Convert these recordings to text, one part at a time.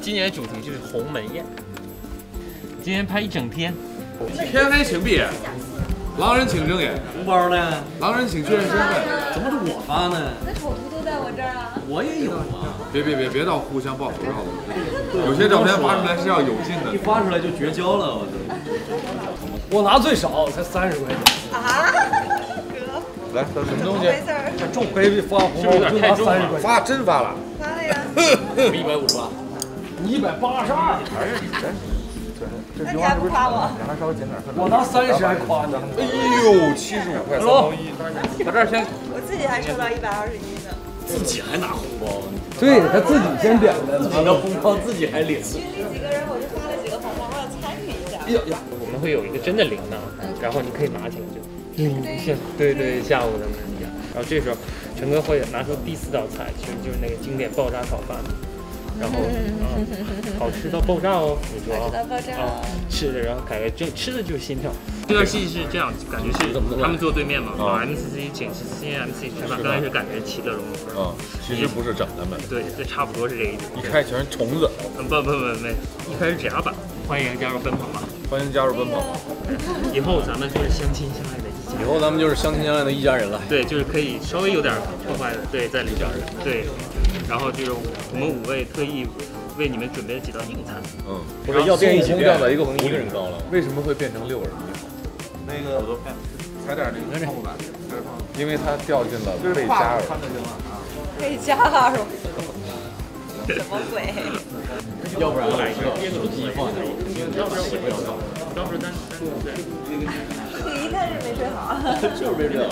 今年主题就是鸿门宴，今天拍一整天。天黑请闭眼，狼人请睁眼，红包呢？狼人请确认身份。怎么是我发呢？那丑图都在我这儿啊！我也有啊！别别别别到互相爆丑照了，有些照片发出来是要有劲的一。发出来就绝交了，我我拿最少才三十块钱，啊，来，什么东西？没事儿，这种 baby 发红包我就拿三十块钱，发真发了？发了呀。一百五十八，你一百八十二，那你还不夸我？我拿三十还夸呢。哎呦，七十五块三毛一。我这儿先我自己还收到一百二十一呢。自己还拿红包，对他自己先点的，拿到红包自己还领。群里几个人，我就发了几个红包，我想参与一下。哎呀呀，我们会有一个真的铃铛，然后你可以拿起来就铃一下，对对，下午的一样。然后这时候陈哥会拿出第四道菜，其实就是那个经典爆炸炒饭，然后嗯，好吃到爆炸哦，你说啊好吃到爆炸啊，吃的，然后感觉就吃的就是心跳。这段戏是这样，感觉是他们坐对面嘛，啊然后 MCC 请新 MC 吃饭，刚开始感觉其乐融融。嗯，其实不是整他们，对，这差不多是这意思一开全是虫子。嗯，不不不不，一开始甲板，欢迎加入奔跑吧。欢迎加入奔跑吧。以后咱们就是相亲相爱的以。后咱们就是相亲相爱的一家人了。对，就是可以稍微有点破坏的，对，在里边儿，对。然后就是我们五位特意为你们准备了几道名菜，嗯，不是要变一起变掉到一个一个人高了。为什么会变成六个人？那个我都看，踩点那个泡沫板，因为它掉进了贝加尔。可以加二吗？什么鬼？要不然我手机放下，我肯定要不然我就到时候单单独在。你一看是没睡好。就是没睡好，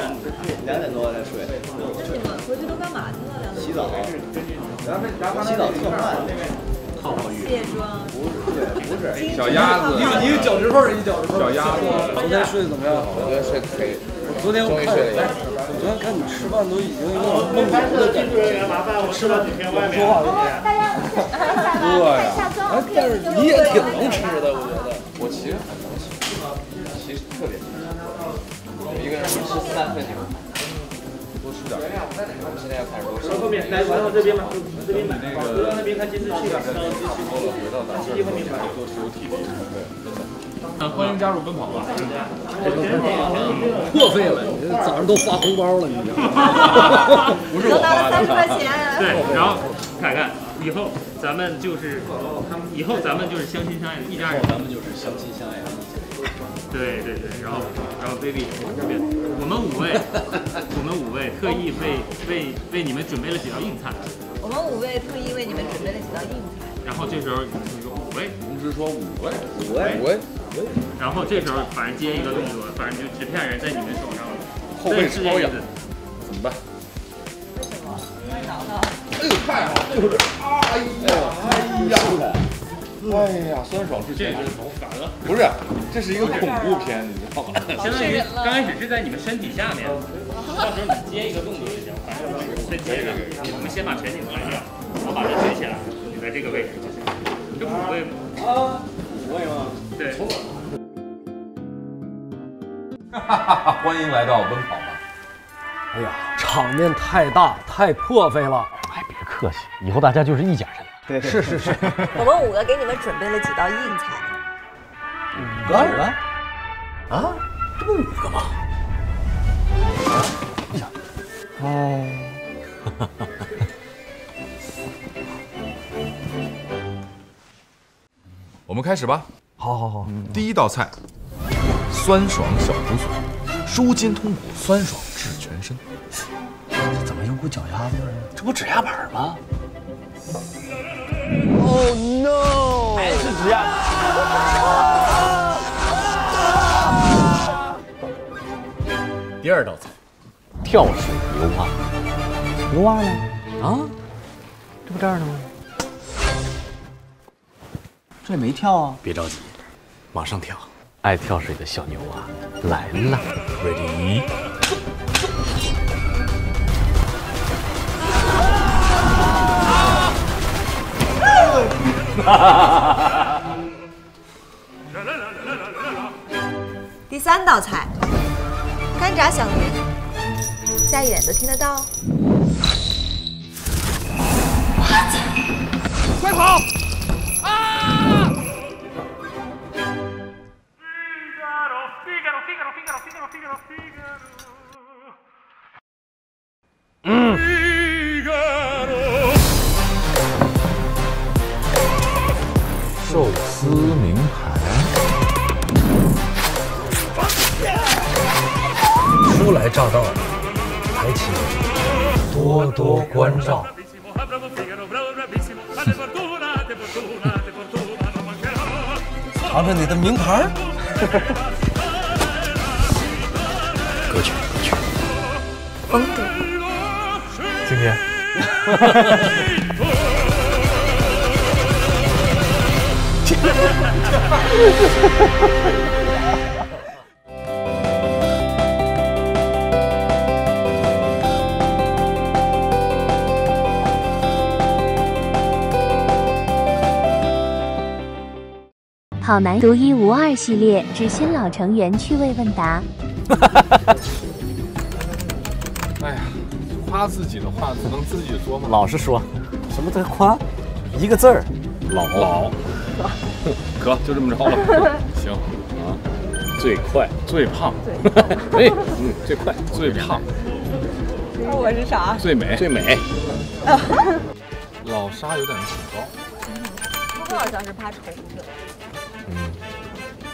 两点多才睡，那你们回去都干嘛去了？洗澡，洗澡特慢，泡泡浴，卸妆。不是，小鸭子，一个脚趾缝一个脚趾缝。小鸭子，昨天睡得怎么样？我觉得睡可以。我昨天我看，我昨天看你吃饭都已经有种梦游的感觉，吃饭不说话都这样。饿呀！哎，但是你也挺能吃的，我觉得。我其实很能吃，其实特别吃。我一个人吃三份牛排，多吃点。我们现在要开始多吃。后面来，往我这边吧，这边买，那往个那边看监视器吧。回到咱这儿，多吃有体力。对，欢迎加入奔跑吧。破费了，你这早上都发红包了，你知道吗？不是我发的拿了三十。块钱。对，然后凯凯，以后咱们就是，以后咱们就是相亲相爱的一家人。咱们就是相亲相爱的一家人。对对对，然后然后 baby 这边，我们五位，我们五位特意为为为你们准备了几道硬菜，我们五位特意为你们准备了几道硬菜。然后这时候你说五位，同时说五位，五位，五位，然后这时候反正接一个动作，反正就纸片人在你们手上，后背再试超痒一次，怎么办？为什么？挠挠。哎呦，太好了！哎呀，哎呀，哎呀，酸爽至极。这个头反了，不是，这是一个恐怖片，你知道吗？相当于刚开始是在你们身体下面，到时候你接一个动作就行，反正再接着，我们先把全景来掉，然后把它举起来，你在这个位置就行。这五位吗啊，五位吗？对。哈哈哈！欢迎来到奔跑吧。哎呀，场面太大，太破费了。客气，以后大家就是一家人了。对，是是是，我们五个给你们准备了几道硬菜。五个人啊，这不五个吗？哎呀！哎 我们开始吧。好好好，第一道菜，酸爽小竹笋，舒筋通骨，酸爽治全身。这怎么有股脚丫子？这不指压板吗？Oh no！？还是指压。第二道菜，跳水牛蛙。牛蛙呢？啊，这不这儿呢吗？这也没跳啊！别着急，马上跳。爱跳水的小牛蛙来了，ready？第三道菜，干炸响铃。下一点都听得到。快跑！啊！嗯。初来乍到，还请多多关照。尝尝 你的名牌。歌曲，歌曲。风格。今天。好男独一无二系列之新老成员趣味问答。哎呀，夸自己的话只能自己说吗？老实说，什么叫夸？一个字儿，老老。可就这么着了。行啊，最快，最胖，对，嗯，最快，最胖。那我是啥？最美，最美。老沙有点恐高。他好像是怕虫子。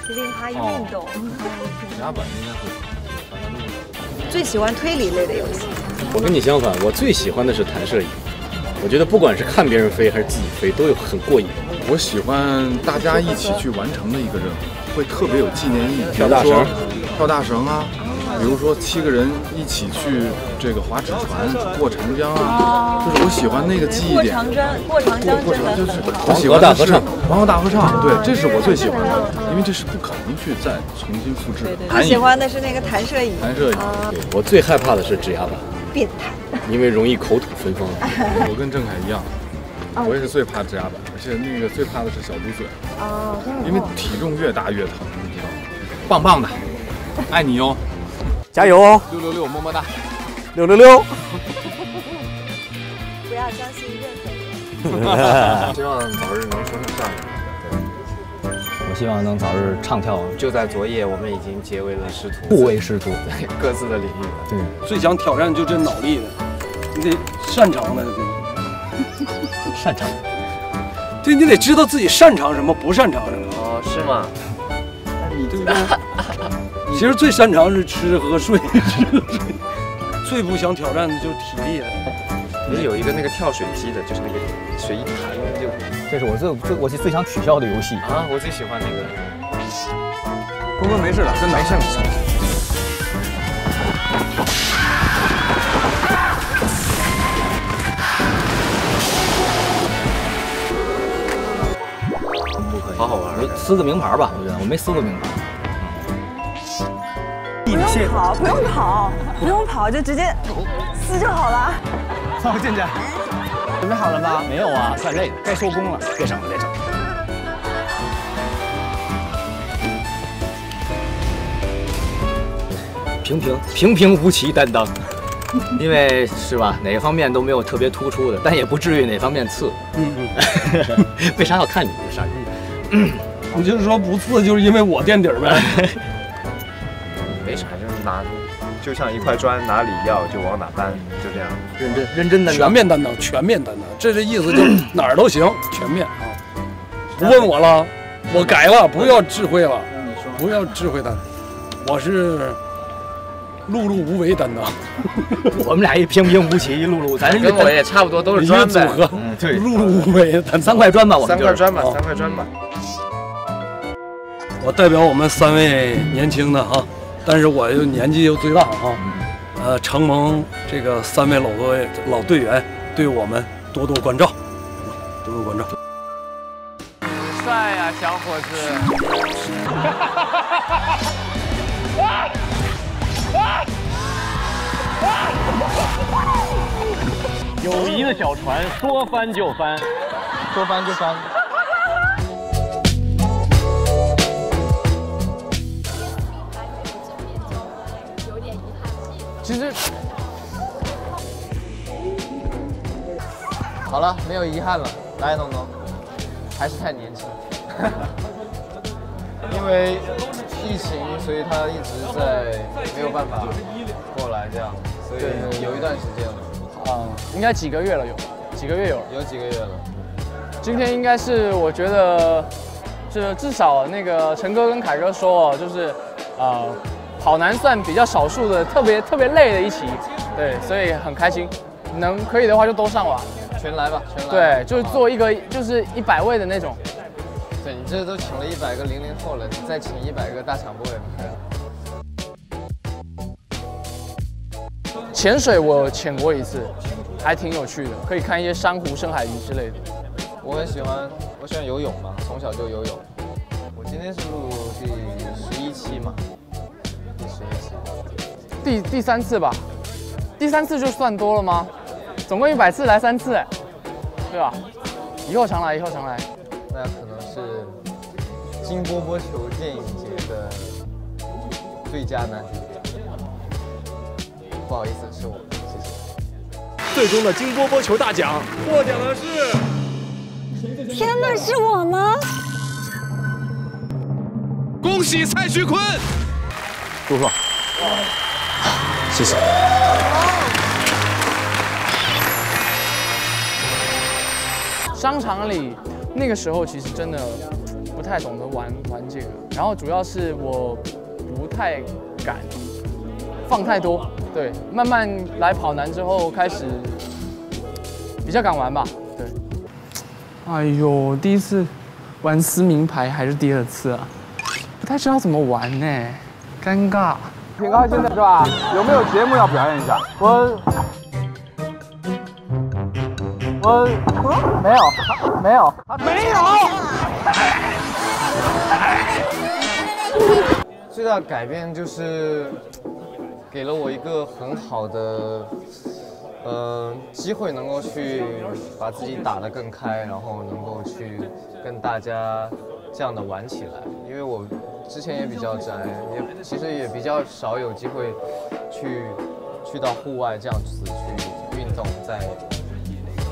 嗯。最近怕运动。板应该会把它弄。最喜欢推理类的游戏。我跟你相反，我最喜欢的是弹射椅。我觉得不管是看别人飞还是自己飞，都有很过瘾。我喜欢大家一起去完成的一个任务，会特别有纪念意义。跳大绳，跳大绳啊！比如说七个人一起去这个划纸船过长江啊，就是我喜欢那个记忆点。过长江，过长江，过长就是我喜欢大合唱，黄河大合唱，对，这是我最喜欢的，因为这是不可能去再重新复制。我喜欢的是那个弹射椅。弹射椅，我最害怕的是指压板，变态，因为容易口吐芬芳。我跟郑恺一样。我也是最怕指压板，而且那个最怕的是小猪嘴哦，因为体重越大越疼，你知道吗？棒棒的，爱你哟，加油哦！六六六，么么哒，六六六。不要相信任何人。希望早日能说声。对，我希望能早日唱跳。就在昨夜，我们已经结为了师徒，互为师徒，在 各自的领域。对，最想挑战就这脑力的，你得擅长的。擅长，对你得知道自己擅长什么，不擅长什么。哦，是吗？对不对？其实最擅长是吃喝睡，吃喝睡。最不想挑战的就是体力了。也有一个那个跳水机的，就是那个水一弹就。这是我最最我最想取消的游戏啊！我最喜欢那个。坤坤没事了，真的没事没事。好好玩，撕个名牌吧，我觉得我没撕过名牌。不用跑，不用跑，不用跑，就直接撕就好了。放我进去。准备好了吗？没有啊，算累了，该收工了。别整了，别整了。平平平平无奇担当，因为是吧？哪个方面都没有特别突出的，但也不至于哪方面次。嗯嗯。为啥要看你？傻逼。你就是说不次，就是因为我垫底儿呗。没啥，就是拿，就像一块砖，哪里要就往哪搬，就这样。认真认真的全面担当，全面担当，这这意思，就 哪儿都行，全面啊。不问我了，我改了，不要智慧了，不要智慧担当，我是碌碌无为担当。我们俩一平平无奇，一碌碌，咱跟我也差不多，都是砖组合。对，碌碌无为，咱三块砖吧，我们三块砖吧，三块砖吧。我代表我们三位年轻的哈，但是我又年纪又最大哈，呃，承蒙这个三位老队老队员对我们多多关照，多多关照。帅呀，小伙子！友谊的小船说翻就翻，说翻就翻。其实，好了，没有遗憾了。来，龙龙，还是太年轻。因为疫情，所以他一直在没有办法过来这样，所以有一段时间了。嗯，应该几个月了有，几个月有？有几个月了。今天应该是我觉得，是至少那个陈哥跟凯哥说，就是啊。跑男算比较少数的特别特别累的一期，对，所以很开心。能可以的话就都上吧，全来吧，全来。对，就是做一个就是一百位的那种。对你这都请了一百个零零后了，你再请一百个大抢 boy 潜水我潜过一次，还挺有趣的，可以看一些珊瑚、深海鱼之类的。我很喜欢，我喜欢游泳嘛，从小就游泳。我今天是录第十一期嘛，第十一期，第第三次吧，第三次就算多了吗？总共一百次来三次，对吧？以后常来，以后常来。那可能是金波波球电影节的最佳男主角。不好意思，是我，谢谢。最终的金波波球大奖获奖的是。天哪，是我吗？恭喜蔡徐坤！祝贺！谢谢。商场里那个时候其实真的不太懂得玩玩这个，然后主要是我不太敢放太多，对，慢慢来跑男之后开始比较敢玩吧。对哎呦，第一次玩撕名牌还是第二次啊？不太知道怎么玩呢，尴尬。挺高兴的是吧？有没有节目要表演一下？我我没有没有没有。最大改变就是给了我一个很好的。嗯，机会能够去把自己打得更开，然后能够去跟大家这样的玩起来。因为我之前也比较宅，也其实也比较少有机会去去到户外这样子去运动，在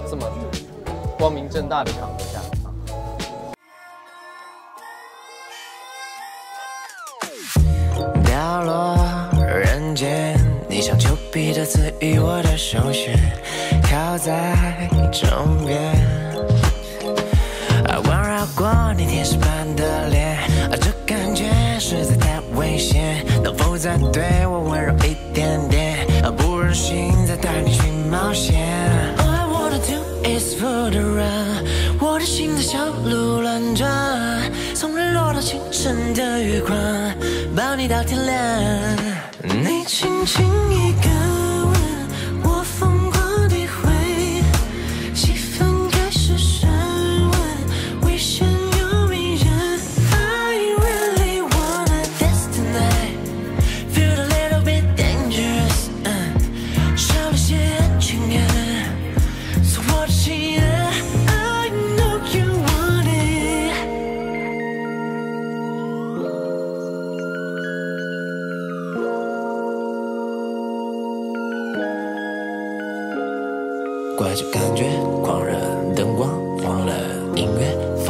这么光明正大的场合下。掉落人间。你像丘比特赐予我的首选，靠在中间，环绕过你天使般的脸，这感觉实在太危险，能否再对我温柔一点点？不忍心再带你去冒险。All I wanna do is for the run，我的心在小鹿乱撞，从日落到清晨的月光，抱你到天亮。你轻轻一个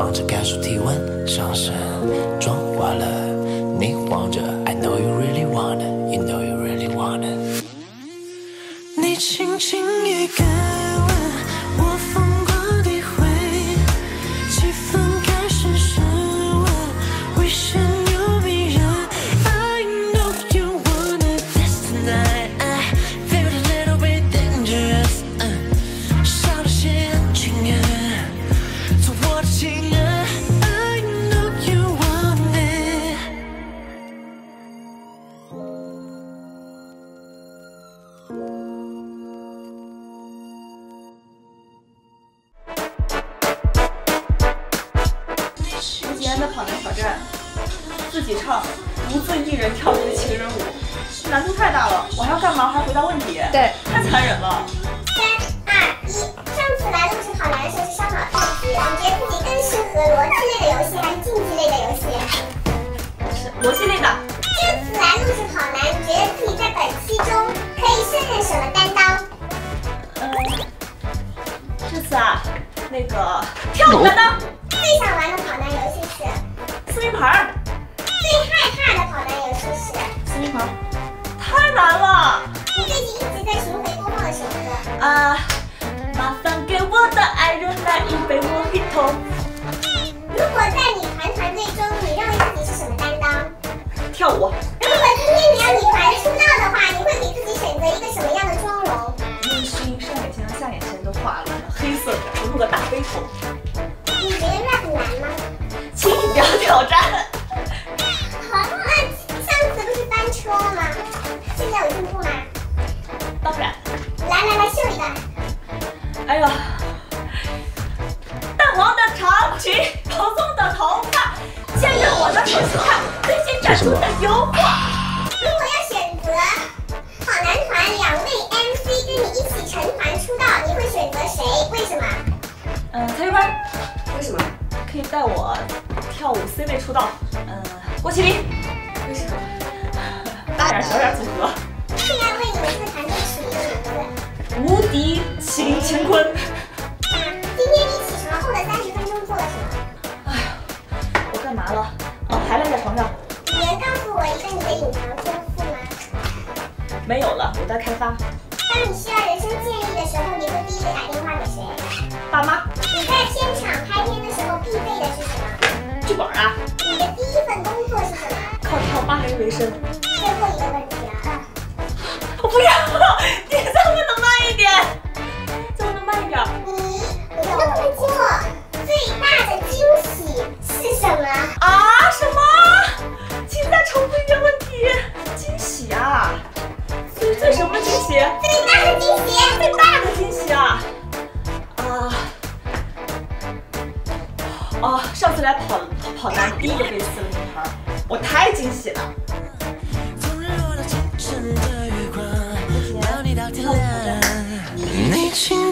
忙着感受体温上升，妆花了，你望着，I know you really want it, you know you really want it。你轻轻一个剧本啊。你的第一份工作是什么？靠跳芭蕾为生。最后一个问题啊。我不要，你能不能慢一点，能不能慢一点。你有过最大的惊喜是什么？啊？什么？请再重复一遍问题。惊喜啊？最最什么惊喜？最大的惊喜，最大的惊喜啊！啊哦，上次来跑跑男第一个被刺的女孩，我太惊喜了。你轻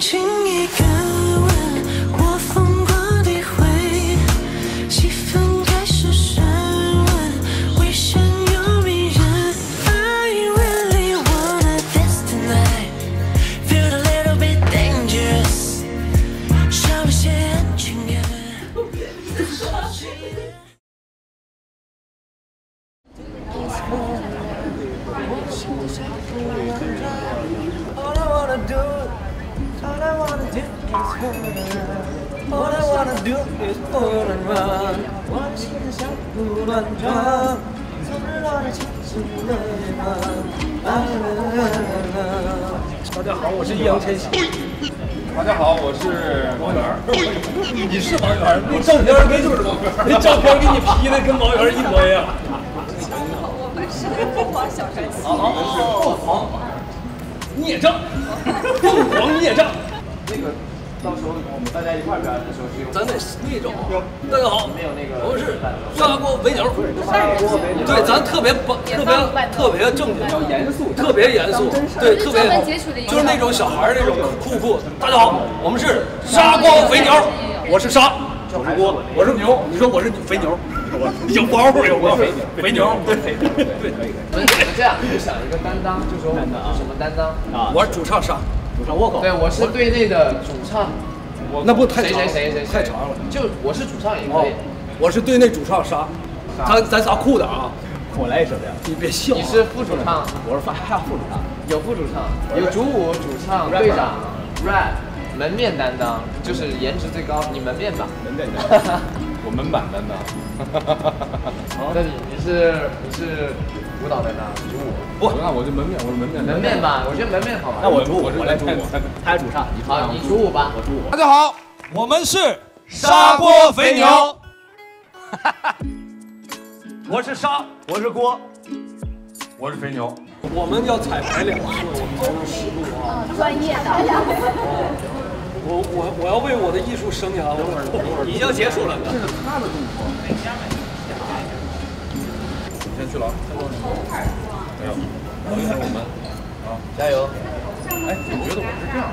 别不，特别特别正经，严肃，特别严肃，对，特别就是那种小孩儿那种酷酷。大家好，我们是砂锅肥牛，我是沙，我是锅，我是牛。你说我是肥牛，有包袱有包袱，肥牛，对对对对。我们这样，就想一个担当，就说什么担当啊？我是主唱沙，主唱倭寇。对，我是队内的主唱。那不太谁谁谁谁太长了。就我是主唱也可以。我是队内主唱沙，咱咱仨酷的啊！我来一首的呀。你别笑。你是副主唱，我是发还有副主唱，有副主唱，有主舞、主唱、队长、rap、门面担当，就是颜值最高，你门面吧。门面担当，我门板担当。那你你是你是舞蹈担当，主舞。不，那我就门面，我是门面。门面吧，我觉得门面好玩。那我主舞，我来主舞，他是主唱，你好，你主舞吧，我主舞。大家好，我们是砂锅肥牛。我是沙，我是锅，我是肥牛。我们要彩排两次，我们才能实录啊。专业的。我我我要为我的艺术生涯，我已经结束了。这是他的动作。你先去了啊。没有，等一下我们啊，加油！哎，我觉得我是这样，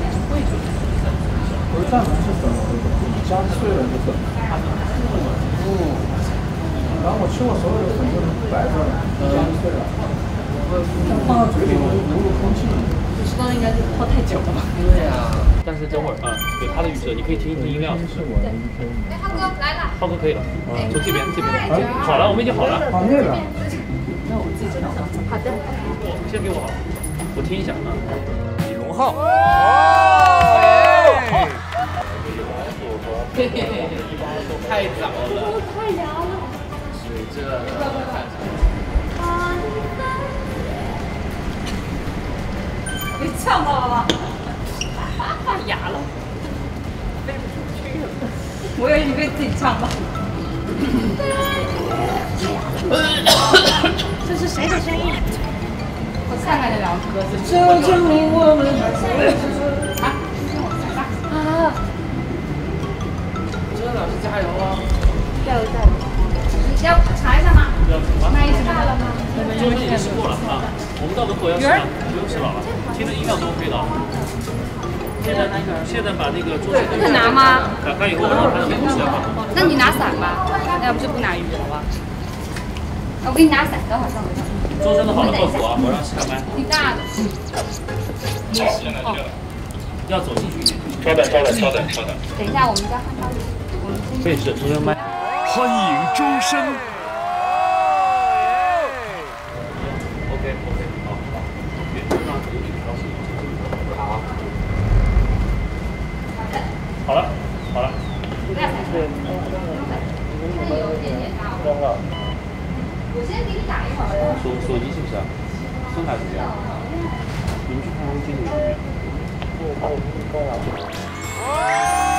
不是但凡是粉，一夹碎了就粉。哦。然后我吃过所有的粉都是白色的，一夹就碎了。放到嘴里头就流入空气。知道应该是泡太久了吧？对呀。但是等会儿啊，有他的预设，你可以听一听音量。是我的预设。哎，浩哥来了。浩哥可以了，从这边这边。好了，我们已经好了。好那个。那我自己知道。好的。我先给我好，我听一下啊。李荣浩。嘿嘿嘿，太早了。太早了。是这。被呛到了吗？太哑了，飞不出去了。我以为你被自己呛到。这是谁的声音？我看看这两个歌词。这证明我们加油啊！加油加油！要查一下吗？买一大了吗？这边已经试过了啊，我们到门口要试了，不用试了，听着音量都可以了。现在现在把那个桌子不拿吗？打开以后，然后还能不试吗？那你拿伞吧，要不就不拿雨好吧？我给你拿伞，等会儿等会儿。周深的好了，告诉我啊，我让开麦。你大的。好，要走进去一点。稍等，稍等，稍等，稍等。等一下，我们家可以试，你要麦。欢迎周深。好了，好了。我先给你打一会儿。手手机是不是？松卡怎么样？你们去看看经理这边。好，够了。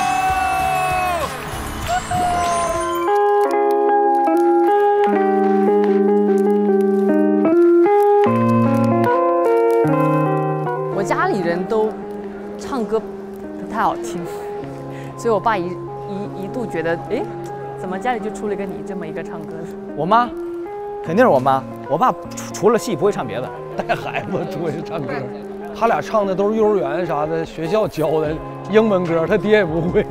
我家里人都唱歌不太好听，所以我爸一一一度觉得，哎，怎么家里就出了一个你这么一个唱歌的？我妈，肯定是我妈。我爸除除了戏不会唱别的，带孩子出去唱歌。他俩唱的都是幼儿园啥的学校教的英文歌，他爹也不会。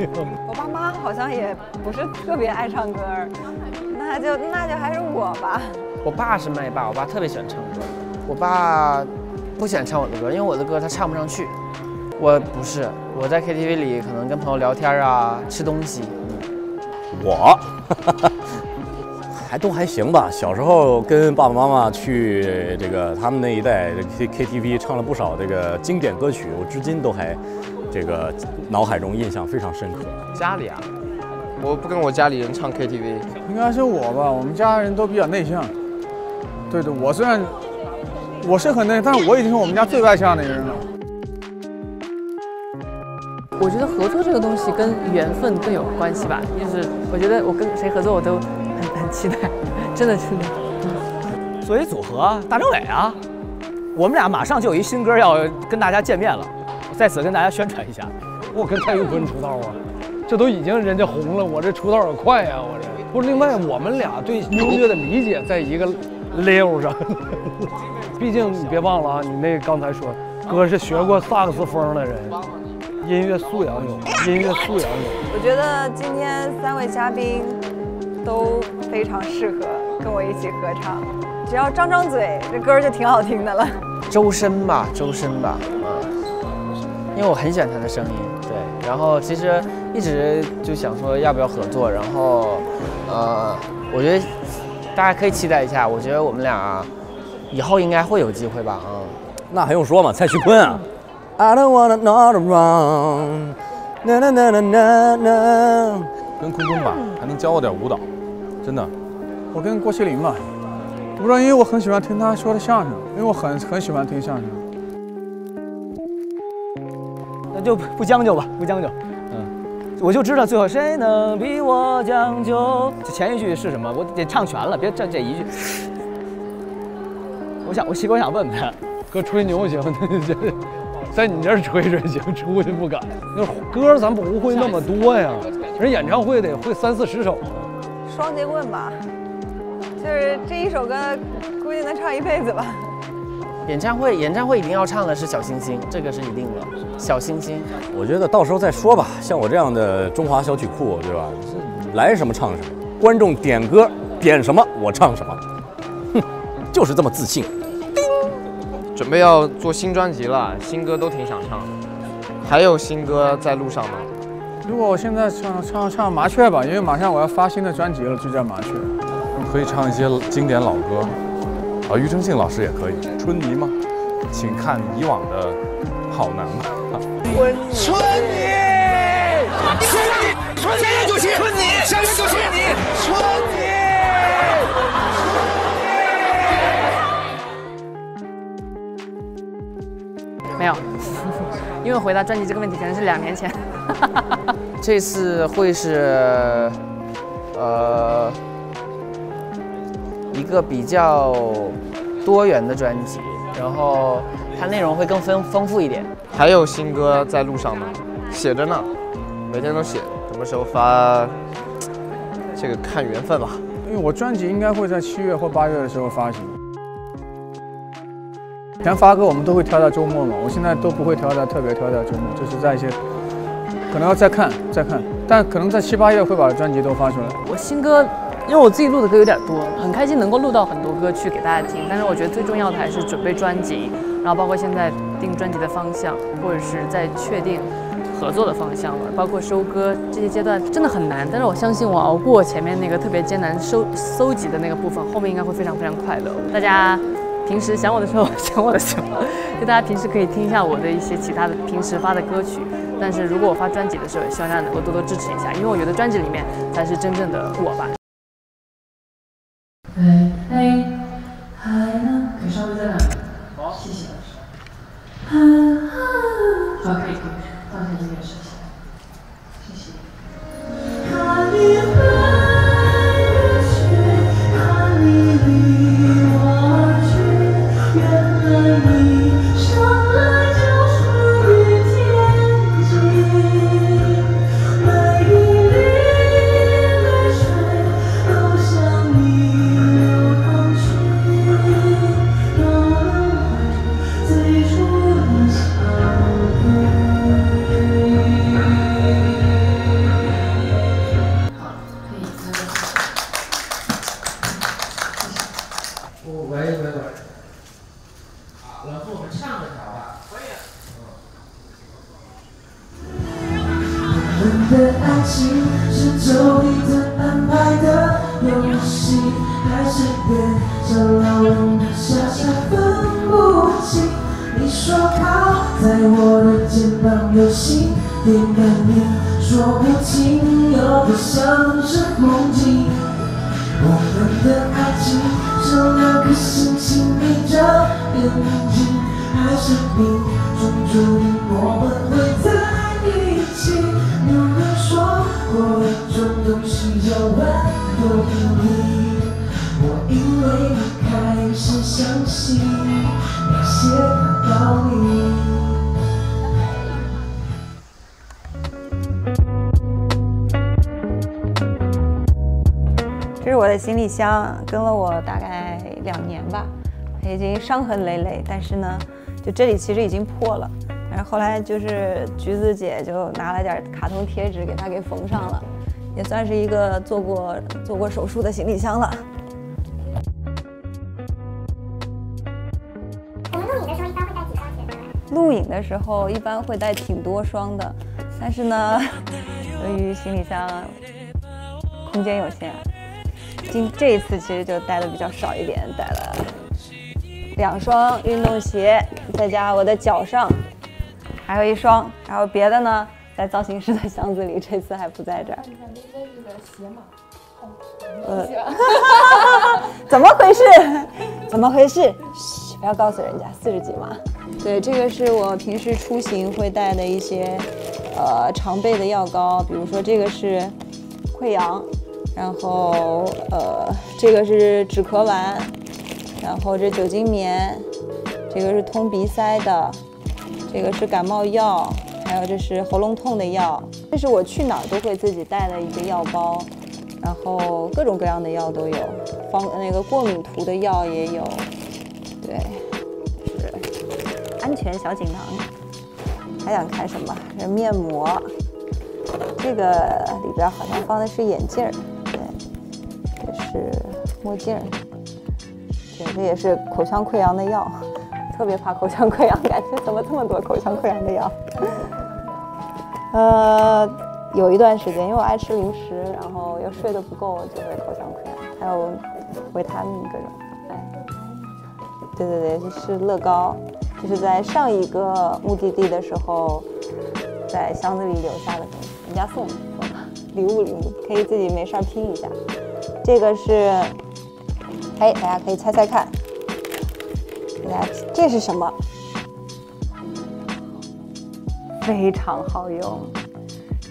好像也不是特别爱唱歌，那就那就还是我吧。我爸是麦霸，我爸特别喜欢唱歌。我爸不喜欢唱我的歌，因为我的歌他唱不上去。我不是，我在 KTV 里可能跟朋友聊天啊，吃东西。我还都还行吧。小时候跟爸爸妈妈去这个他们那一代 K KTV 唱了不少这个经典歌曲，我至今都还这个脑海中印象非常深刻。家里啊，我不跟我家里人唱 KTV，应该是我吧。我们家人都比较内向。对对，我虽然我是很内，但是我已经是我们家最外向的一个人了。我觉得合作这个东西跟缘分更有关系吧，就是我觉得我跟谁合作我都很很期待，真的真的。作为组合，大张伟啊，我们俩马上就有一新歌要跟大家见面了，在此跟大家宣传一下。我跟蔡徐坤出道啊，这都已经人家红了，我这出道也快呀，我这。不是，另外我们俩对音乐的理解在一个 level 上，毕竟你别忘了啊，你那刚才说哥是学过萨克斯风的人。音乐素养有，音乐素养有。我觉得今天三位嘉宾都非常适合跟我一起合唱，只要张张嘴，这歌就挺好听的了。周深吧，周深吧，嗯，因为我很喜欢他的声音，对。然后其实一直就想说要不要合作，然后呃，我觉得大家可以期待一下，我觉得我们俩以后应该会有机会吧，嗯。那还用说吗？蔡徐坤啊。I don't wanna not wrong，na na na na na na，跟坤坤吧，还能教我点舞蹈，真的。我跟郭麒麟吧，不知道因为我很喜欢听他说的相声，因为我很很喜欢听相声。那就不将就吧，不将就。嗯，我就知道最后谁能比我将就。这前一句是什么？我得唱全了，别这这一句。我想，我其实我想问问他，哥吹牛行。在你这儿吹吹行，出去不敢。那歌咱不会那么多呀，人演唱会得会三四十首。双截棍吧，就是这一首歌估计能唱一辈子吧。演唱会，演唱会一定要唱的是《小星星》，这个是一定的。小星星，我觉得到时候再说吧。像我这样的中华小曲库，对吧？来什么唱什么，观众点歌点什么我唱什么，哼，就是这么自信。准备要做新专辑了，新歌都挺想唱的。还有新歌在路上吗？如果我现在唱唱唱麻雀吧，因为马上我要发新的专辑了，就叫麻雀。可以唱一些经典老歌。啊，庾澄庆老师也可以，春泥吗？请看以往的好男吧。春泥，春泥，春泥，春泥，就去，春泥，下月就去你，春泥。没有，因为回答专辑这个问题可能是两年前。这次会是，呃。一个比较多元的专辑，然后它内容会更丰丰富一点。还有新歌在路上吗？写着呢，每天都写。什么时候发？这个看缘分吧。因为我专辑应该会在七月或八月的时候发行。前发歌我们都会挑在周末嘛，我现在都不会挑在特别挑在周末，就是在一些可能要再看再看，但可能在七八月会把专辑都发出来。我新歌。因为我自己录的歌有点多，很开心能够录到很多歌去给大家听。但是我觉得最重要的还是准备专辑，然后包括现在定专辑的方向，或者是在确定合作的方向了，包括收歌这些阶段真的很难。但是我相信我熬过前面那个特别艰难收搜集的那个部分，后面应该会非常非常快乐。大家平时想我的时候 想我的时候，就大家平时可以听一下我的一些其他的平时发的歌曲。但是如果我发专辑的时候，也希望大家能够多多支持一下，因为我觉得专辑里面才是真正的我吧。哎哎，还能可以稍微再亮点。谢谢老师。好，可以可以，放下这件事情。谢谢。箱，跟了我大概两年吧，已经伤痕累累，但是呢，就这里其实已经破了。然后后来就是橘子姐就拿了点卡通贴纸给它给缝上了，也算是一个做过做过手术的行李箱了。录影的时候一般会带挺多双的，但是呢，由于行李箱空间有限，今这一次其实就带的比较少一点，带了两双运动鞋，再加我的脚上。还有一双，然后别的呢，在造型师的箱子里，这次还不在这儿。鞋码，呃，怎么回事？怎么回事？嘘，不要告诉人家，四十几码。对，这个是我平时出行会带的一些，呃，常备的药膏，比如说这个是溃疡，然后呃，这个是止咳丸，然后这酒精棉，这个是通鼻塞的。这个是感冒药，还有这是喉咙痛的药，这是我去哪儿都会自己带的一个药包，然后各种各样的药都有，方那个过敏涂的药也有，对，是安全小锦囊。还想看什么？是面膜，这个里边好像放的是眼镜儿，这是墨镜儿，对，这也是口腔溃疡的药，特别怕口腔溃疡，感觉怎么这么多口腔溃疡的药？呃，有一段时间，因为我爱吃零食，然后又睡得不够，就会口腔溃疡，还有维他命各种，哎，对对对，这是乐高。就是在上一个目的地的时候，在箱子里留下的东西，人家送的，礼物礼物，可以自己没事儿拼一下。这个是，哎，大家可以猜猜看，大家这是什么？非常好用，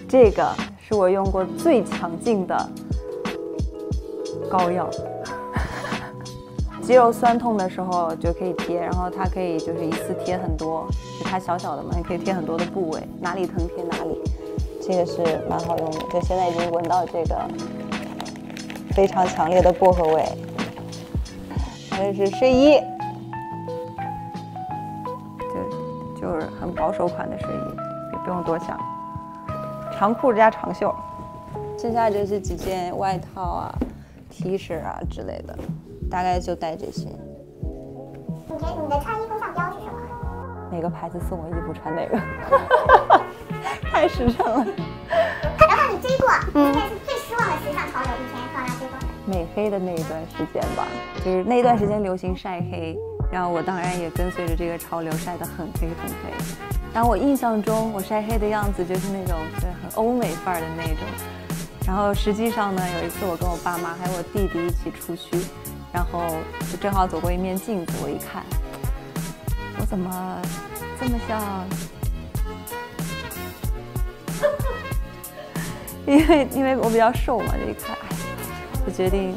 这个是我用过最强劲的膏药。肌肉酸痛的时候就可以贴，然后它可以就是一次贴很多，就它小小的嘛，也可以贴很多的部位，哪里疼贴哪里。这个是蛮好用的，就现在已经闻到这个非常强烈的薄荷味。这是睡衣，就就是很保守款的睡衣，也不用多想，长裤加长袖。剩下就是几件外套啊、T 恤啊之类的。大概就带这些。你觉得你的穿衣风向标是什么？哪个牌子送我衣服穿哪个，太时尚了。然后你追过，今天是最失望的时尚潮流，以前放大追过的。美黑的那一段时间吧，就是那段时间流行晒黑，然后我当然也跟随着这个潮流晒得很黑很黑。然后我印象中我晒黑的样子就是那种就是很欧美范儿的那种。然后实际上呢，有一次我跟我爸妈还有我弟弟一起出去。然后就正好走过一面镜子，我一看，我怎么这么像？因为因为我比较瘦嘛，就一看，哎，就决定，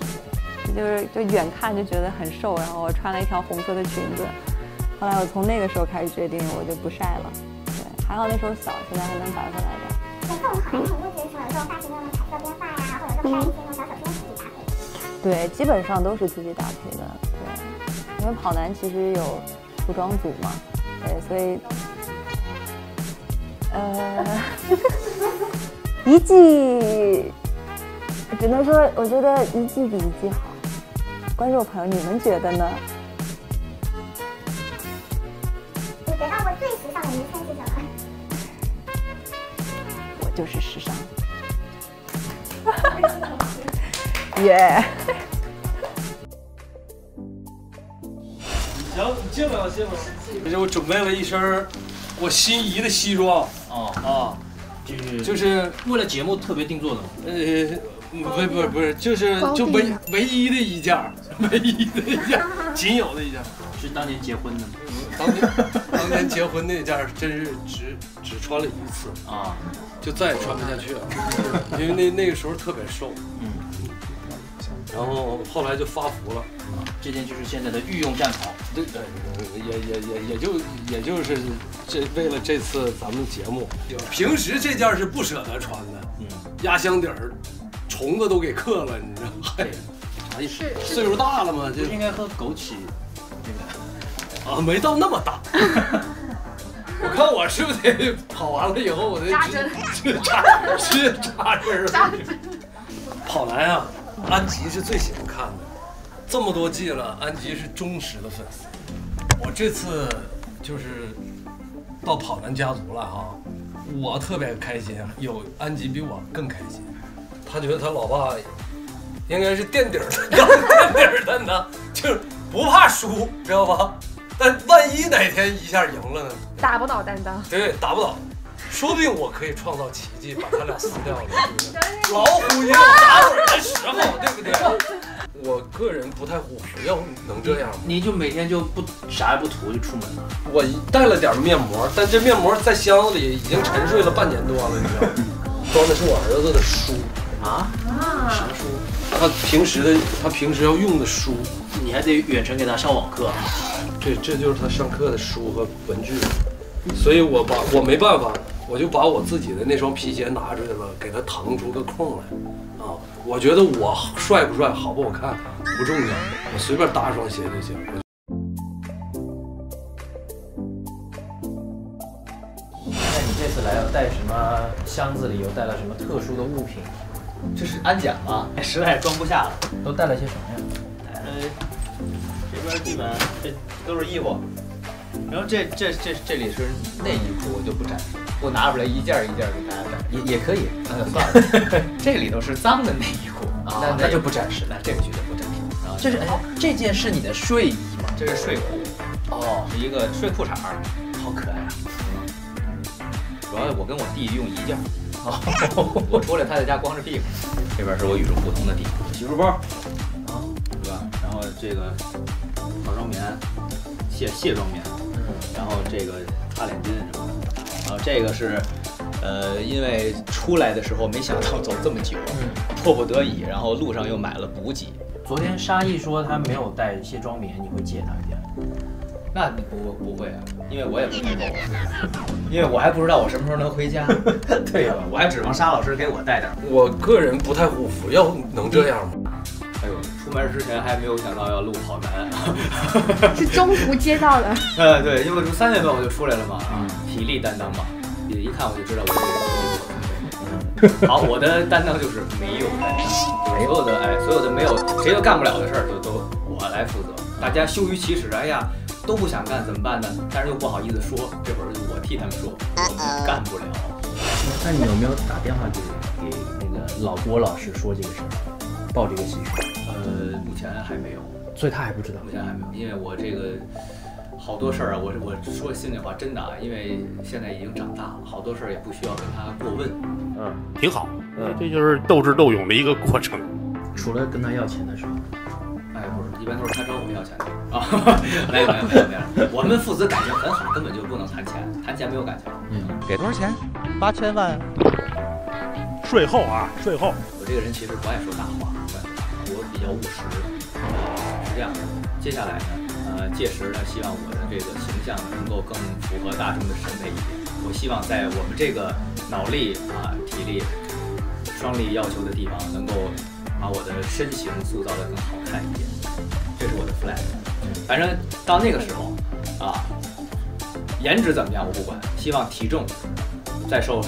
就是就远看就觉得很瘦。然后我穿了一条红色的裙子。后来我从那个时候开始决定，我就不晒了。对，还好那时候小，现在还能白回来的。每次我们好像很多节日有时候发型那种彩色编发呀，或者说拍一些那种小手编自己搭配。对，基本上都是自己搭配的。对，因为跑男其实有服装组嘛，对，所以，呃，一季只能说，我觉得一季比一季好。观众朋友，你们觉得呢？你得到过最时尚的昵称是什么？我就是时尚。耶！行，你进来吧，进来。而且我准备了一身我心仪的西装。哦啊，就是就是为了节目特别定做的。呃，不不不是，就是就唯唯一的一件，唯一的一件，仅有的一件。是当年结婚的吗？当年当年结婚那件真是只只穿了一次啊，就再也穿不下去了，因为那那个时候特别瘦。嗯。然后后来就发福了，这件就是现在的御用战袍。对，也也也也就也就是这为了这次咱们节目，平时这件是不舍得穿的。嗯，压箱底儿，虫子都给克了，你知道吗？嗨，啥意思？岁数大了嘛，就应该喝枸杞。啊，没到那么大。我看我是不是得跑完了以后，我得扎针，扎是扎针。扎针。跑男啊！安吉是最喜欢看的，这么多季了，安吉是忠实的粉丝。我这次就是到跑男家族了哈，我特别开心，有安吉比我更开心。他觉得他老爸应该是垫底儿的，垫底儿的呢，就是不怕输，知道吧？但万一哪天一下赢了呢？打不倒担当。对，打不倒。说不定我可以创造奇迹，把他俩撕掉了。老虎也有打盹的时候，对不对？我个人不太虎，要能这样吗？你就每天就不啥也不涂就出门了。我带了点面膜，但这面膜在箱子里已经沉睡了半年多了，你知道吗？装的是我儿子的书啊？什么书？他平时的他平时要用的书。你还得远程给他上网课。这这就是他上课的书和文具。所以我把我没办法，我就把我自己的那双皮鞋拿出来了，给他腾出个空来。啊，我觉得我帅不帅、好不好看不重要，我随便搭双鞋就行。那你这次来要带什么？箱子里又带了什么特殊的物品？这是安检吗？实在装不下了，都带了些什么呀？呃，这边基本这都是衣服，然后这这这这里是内衣裤，我就不展示，我拿出来一件一件给大家展，也也可以，那就算了。这里头是脏的内衣裤啊那那就不展示，那这个绝对不展示。然后这是哎，这件是你的睡衣吗？这是睡裤，哦，是一个睡裤衩儿，好可爱啊！主要我跟我弟用一件，哦，我出来他在家光着屁股。这边是我与众不同的地方，洗漱包，啊，对吧？然后这个化妆棉、卸卸妆棉，然后这个擦脸巾什么的，然后这个是。呃，因为出来的时候没想到走这么久，迫不得已，然后路上又买了补给。昨天沙溢说他没有带卸妆棉，你会借他一点？那你不不会啊，因为我也不太够，因为我还不知道我什么时候能回家。对呀、我还指望沙老师给我带点儿。我个人不太护肤，要能这样吗？哎呦，出门之前还没有想到要录跑男，是中途接到的。呃，对，因为三月份我就出来了嘛，啊，体力担当嘛，也一看我就知道我这个。好，我的担当就是没有担当，所有的哎，所有的没有谁都干不了的事儿，就都我来负责。大家羞于启齿，哎呀，都不想干怎么办呢？但是又不好意思说，这会儿我替他们说，我干不了。那你有没有打电话给给那个老郭老师说这个事儿，报这个喜讯？呃，目前还没有，所以他还不知道。目前还没有，因为我这个好多事儿啊，我我说心里话，真的啊，因为现在已经长大了，好多事儿也不需要跟他过问。嗯，挺好。嗯，这就是斗智斗勇的一个过程。除了跟他要钱的时候，一般都是他找我们要钱的 啊。没有没有没有没有，我们父子感情很好，根本就不能谈钱，谈钱没有感情。嗯，给多少钱？八千万。税后啊，税后。我这个人其实不爱说大话，我比较务实。是这样的，接下来呢，呃，届时呢，希望我的这个形象能够更符合大众的审美一点。我希望在我们这个脑力啊、体力、双力要求的地方，能够把我的身形塑造得更好看一点。这是我的 flag。反正到那个时候啊，颜值怎么样我不管，希望体重再瘦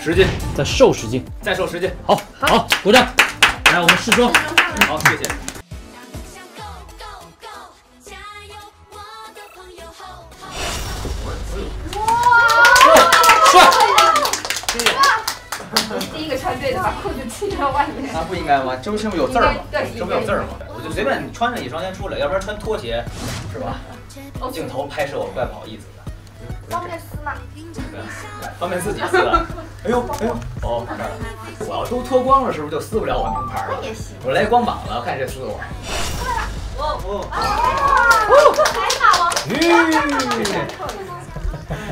十斤，再瘦十斤，再瘦十斤。好，好，鼓掌。来，我们试妆。好，谢谢。第一个穿对的，把裤子踢在外面。那不应该吗？这不上面有字儿吗？对，这不有字儿吗？我就随便穿着一双先出来，要不然穿拖鞋，是吧？镜头拍摄我怪不好意思的。方便撕吗？方便自己撕啊。哎呦哎呦，哦。我要都脱光了，是不是就撕不了我名牌了？我来光膀了，看谁撕我。哦哦，白马王子。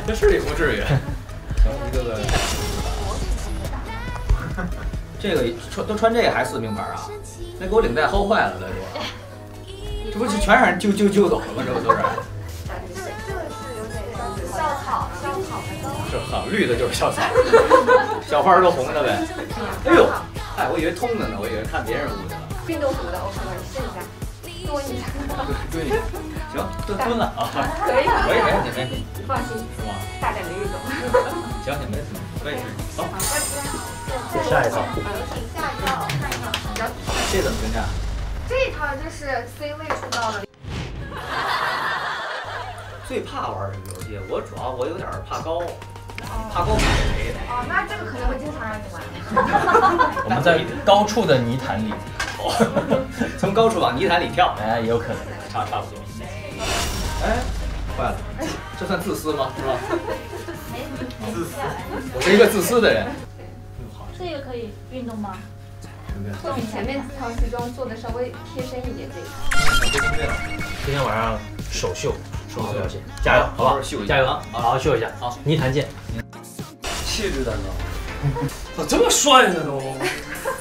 这是也不至于。行，一个个。这个穿都穿这个还撕名牌啊？那给我领带薅坏了，再说。这不是全让人揪揪揪走了吗？这不都是？这是有点校草，校草这很绿的就是校草，小花都红的呗。哎呦，哎，我以为通的呢，我以为看别人捂的。运动服的 OK 吗？你试一下，蹲一下。蹲一下，行，蹲蹲了 啊。可以，可以，没问题，没问题。放心，是吗？大胆的运动。行，行，没问题，可以。走。下一套。下一套，看一套。这怎么评价？这套就是 C 位出道的。最怕玩什么游戏？我主要我有点怕高，怕高踩雷？哦，那这个可能会经常让你玩。我们在高处的泥潭里，从高处往泥潭里跳，哎，也有可能，差差不多。哎，坏了，这算自私吗？是吧？自私，我是一个自私的人。这个可以运动吗？会比前面几套西装做的稍微贴身一点，这一套。今天晚上首秀，首秀表现，加油，好不好？加油，好好秀一下。好，泥潭见。气质担当，咋这么帅呢都？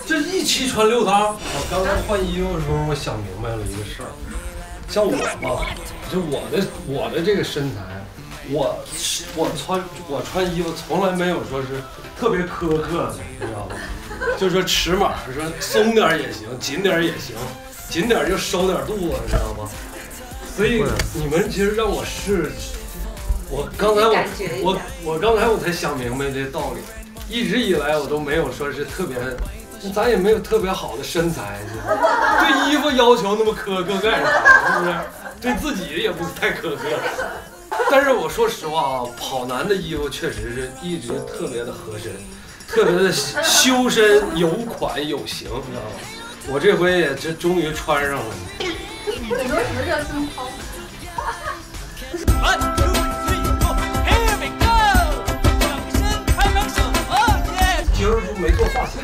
这一期穿六裆。我刚才换衣服的时候，我想明白了一个事儿，像我吧，就我的我的这个身材，我我穿我穿衣服从来没有说是特别苛刻的，你知道吗？就说尺码，说松点也行，紧点也行，紧点就收点肚子，你知道吗？所以你们其实让我试，我刚才我我我刚才我才想明白这道理，一直以来我都没有说是特别，咱也没有特别好的身材，对衣服要求那么苛刻干啥？是不是？对自己也不太苛刻。但是我说实话啊，跑男的衣服确实是一直特别的合身，特别的修身有款有型，你知道吗？我这回也这终于穿上了。很多什么热身操？今儿不没做发型，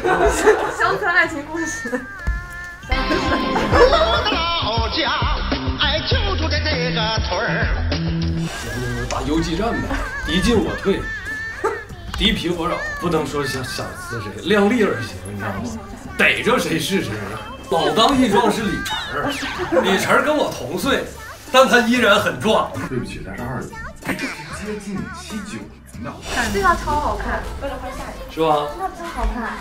乡村爱情故事。老家，哎，就住在这个村儿。打游击战呗，敌进我退，敌疲我扰，不能说想想死谁，量力而行，你知道吗？逮着谁是谁。老当益壮是李晨儿，李晨儿跟我同岁，但他依然很壮。对不起，他是二级，接近七九年的。对啊超好看，为了换下是吧？真的真好看，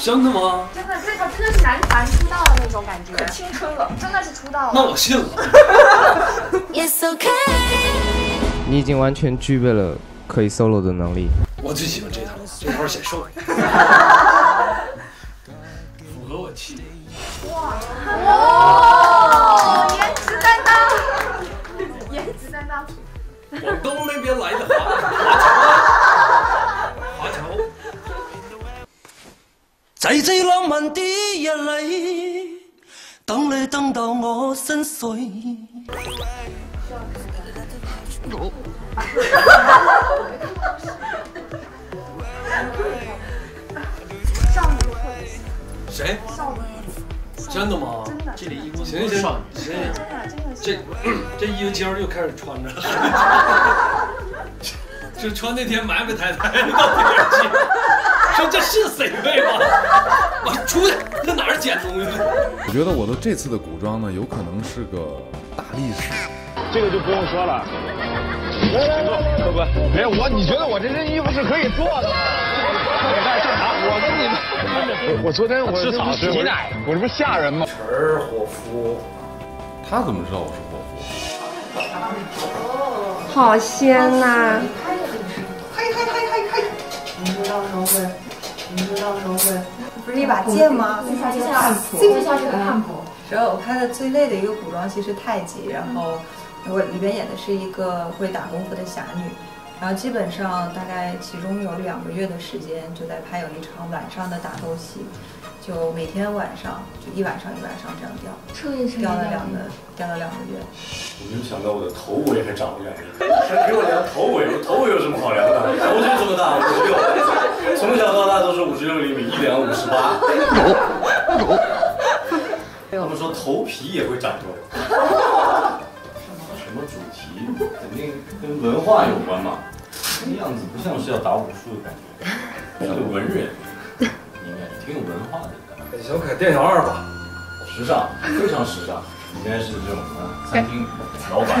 真的吗？真的，这他真的是男团出道的那种感觉，可青春了，真的是出道了。那我信了。Yes, OK 你已经完全具备了可以 solo 的能力。我最喜欢这套，这套显瘦，符合我气质。哇，颜值担当，颜值担当。广东那边来的仔仔浪漫的夜里，等你等到我心碎。谁？少女。真的吗？真的，这里衣服行行行，真的真的这 这衣服今儿又开始穿着了，就穿那天埋埋汰汰到底儿去，说这是 C 位吗？我出去，这哪儿捡东西？我觉得我的这次的古装呢，有可能是个大历史。这个就不用说了。来来来，客官，没有我，你觉得我这身衣服是可以做的吗？给大家正常，我跟你们，我昨天我吃草吃奶，我这不吓人吗？晨儿伙夫，他怎么知道我是伙夫？好鲜呐！你知道什么会？你说到时候会？不是一把剑吗？接下这个汉服，接下这个汉服。然后我拍的最累的一个古装戏是太极，然后我里边演的是一个会打功夫的侠女，然后基本上大概其中有两个月的时间就在拍有一场晚上的打斗戏，就每天晚上就一晚上一晚上这样吊，彻夜吊了两个吊了两个月。我没有想到我的头围还长了两个，还给我量头围，我头围有什么好量的？头就这么大，五十六，从小到大都是五十六厘米，一量五十八。他们说头皮也会长出来。什么主题？肯定跟文化有关嘛。这样子不像是要打武术的感觉，像个文人，挺有文化的一个。小凯店小二吧，时尚，非常时尚。应该是这种啊，餐厅老板，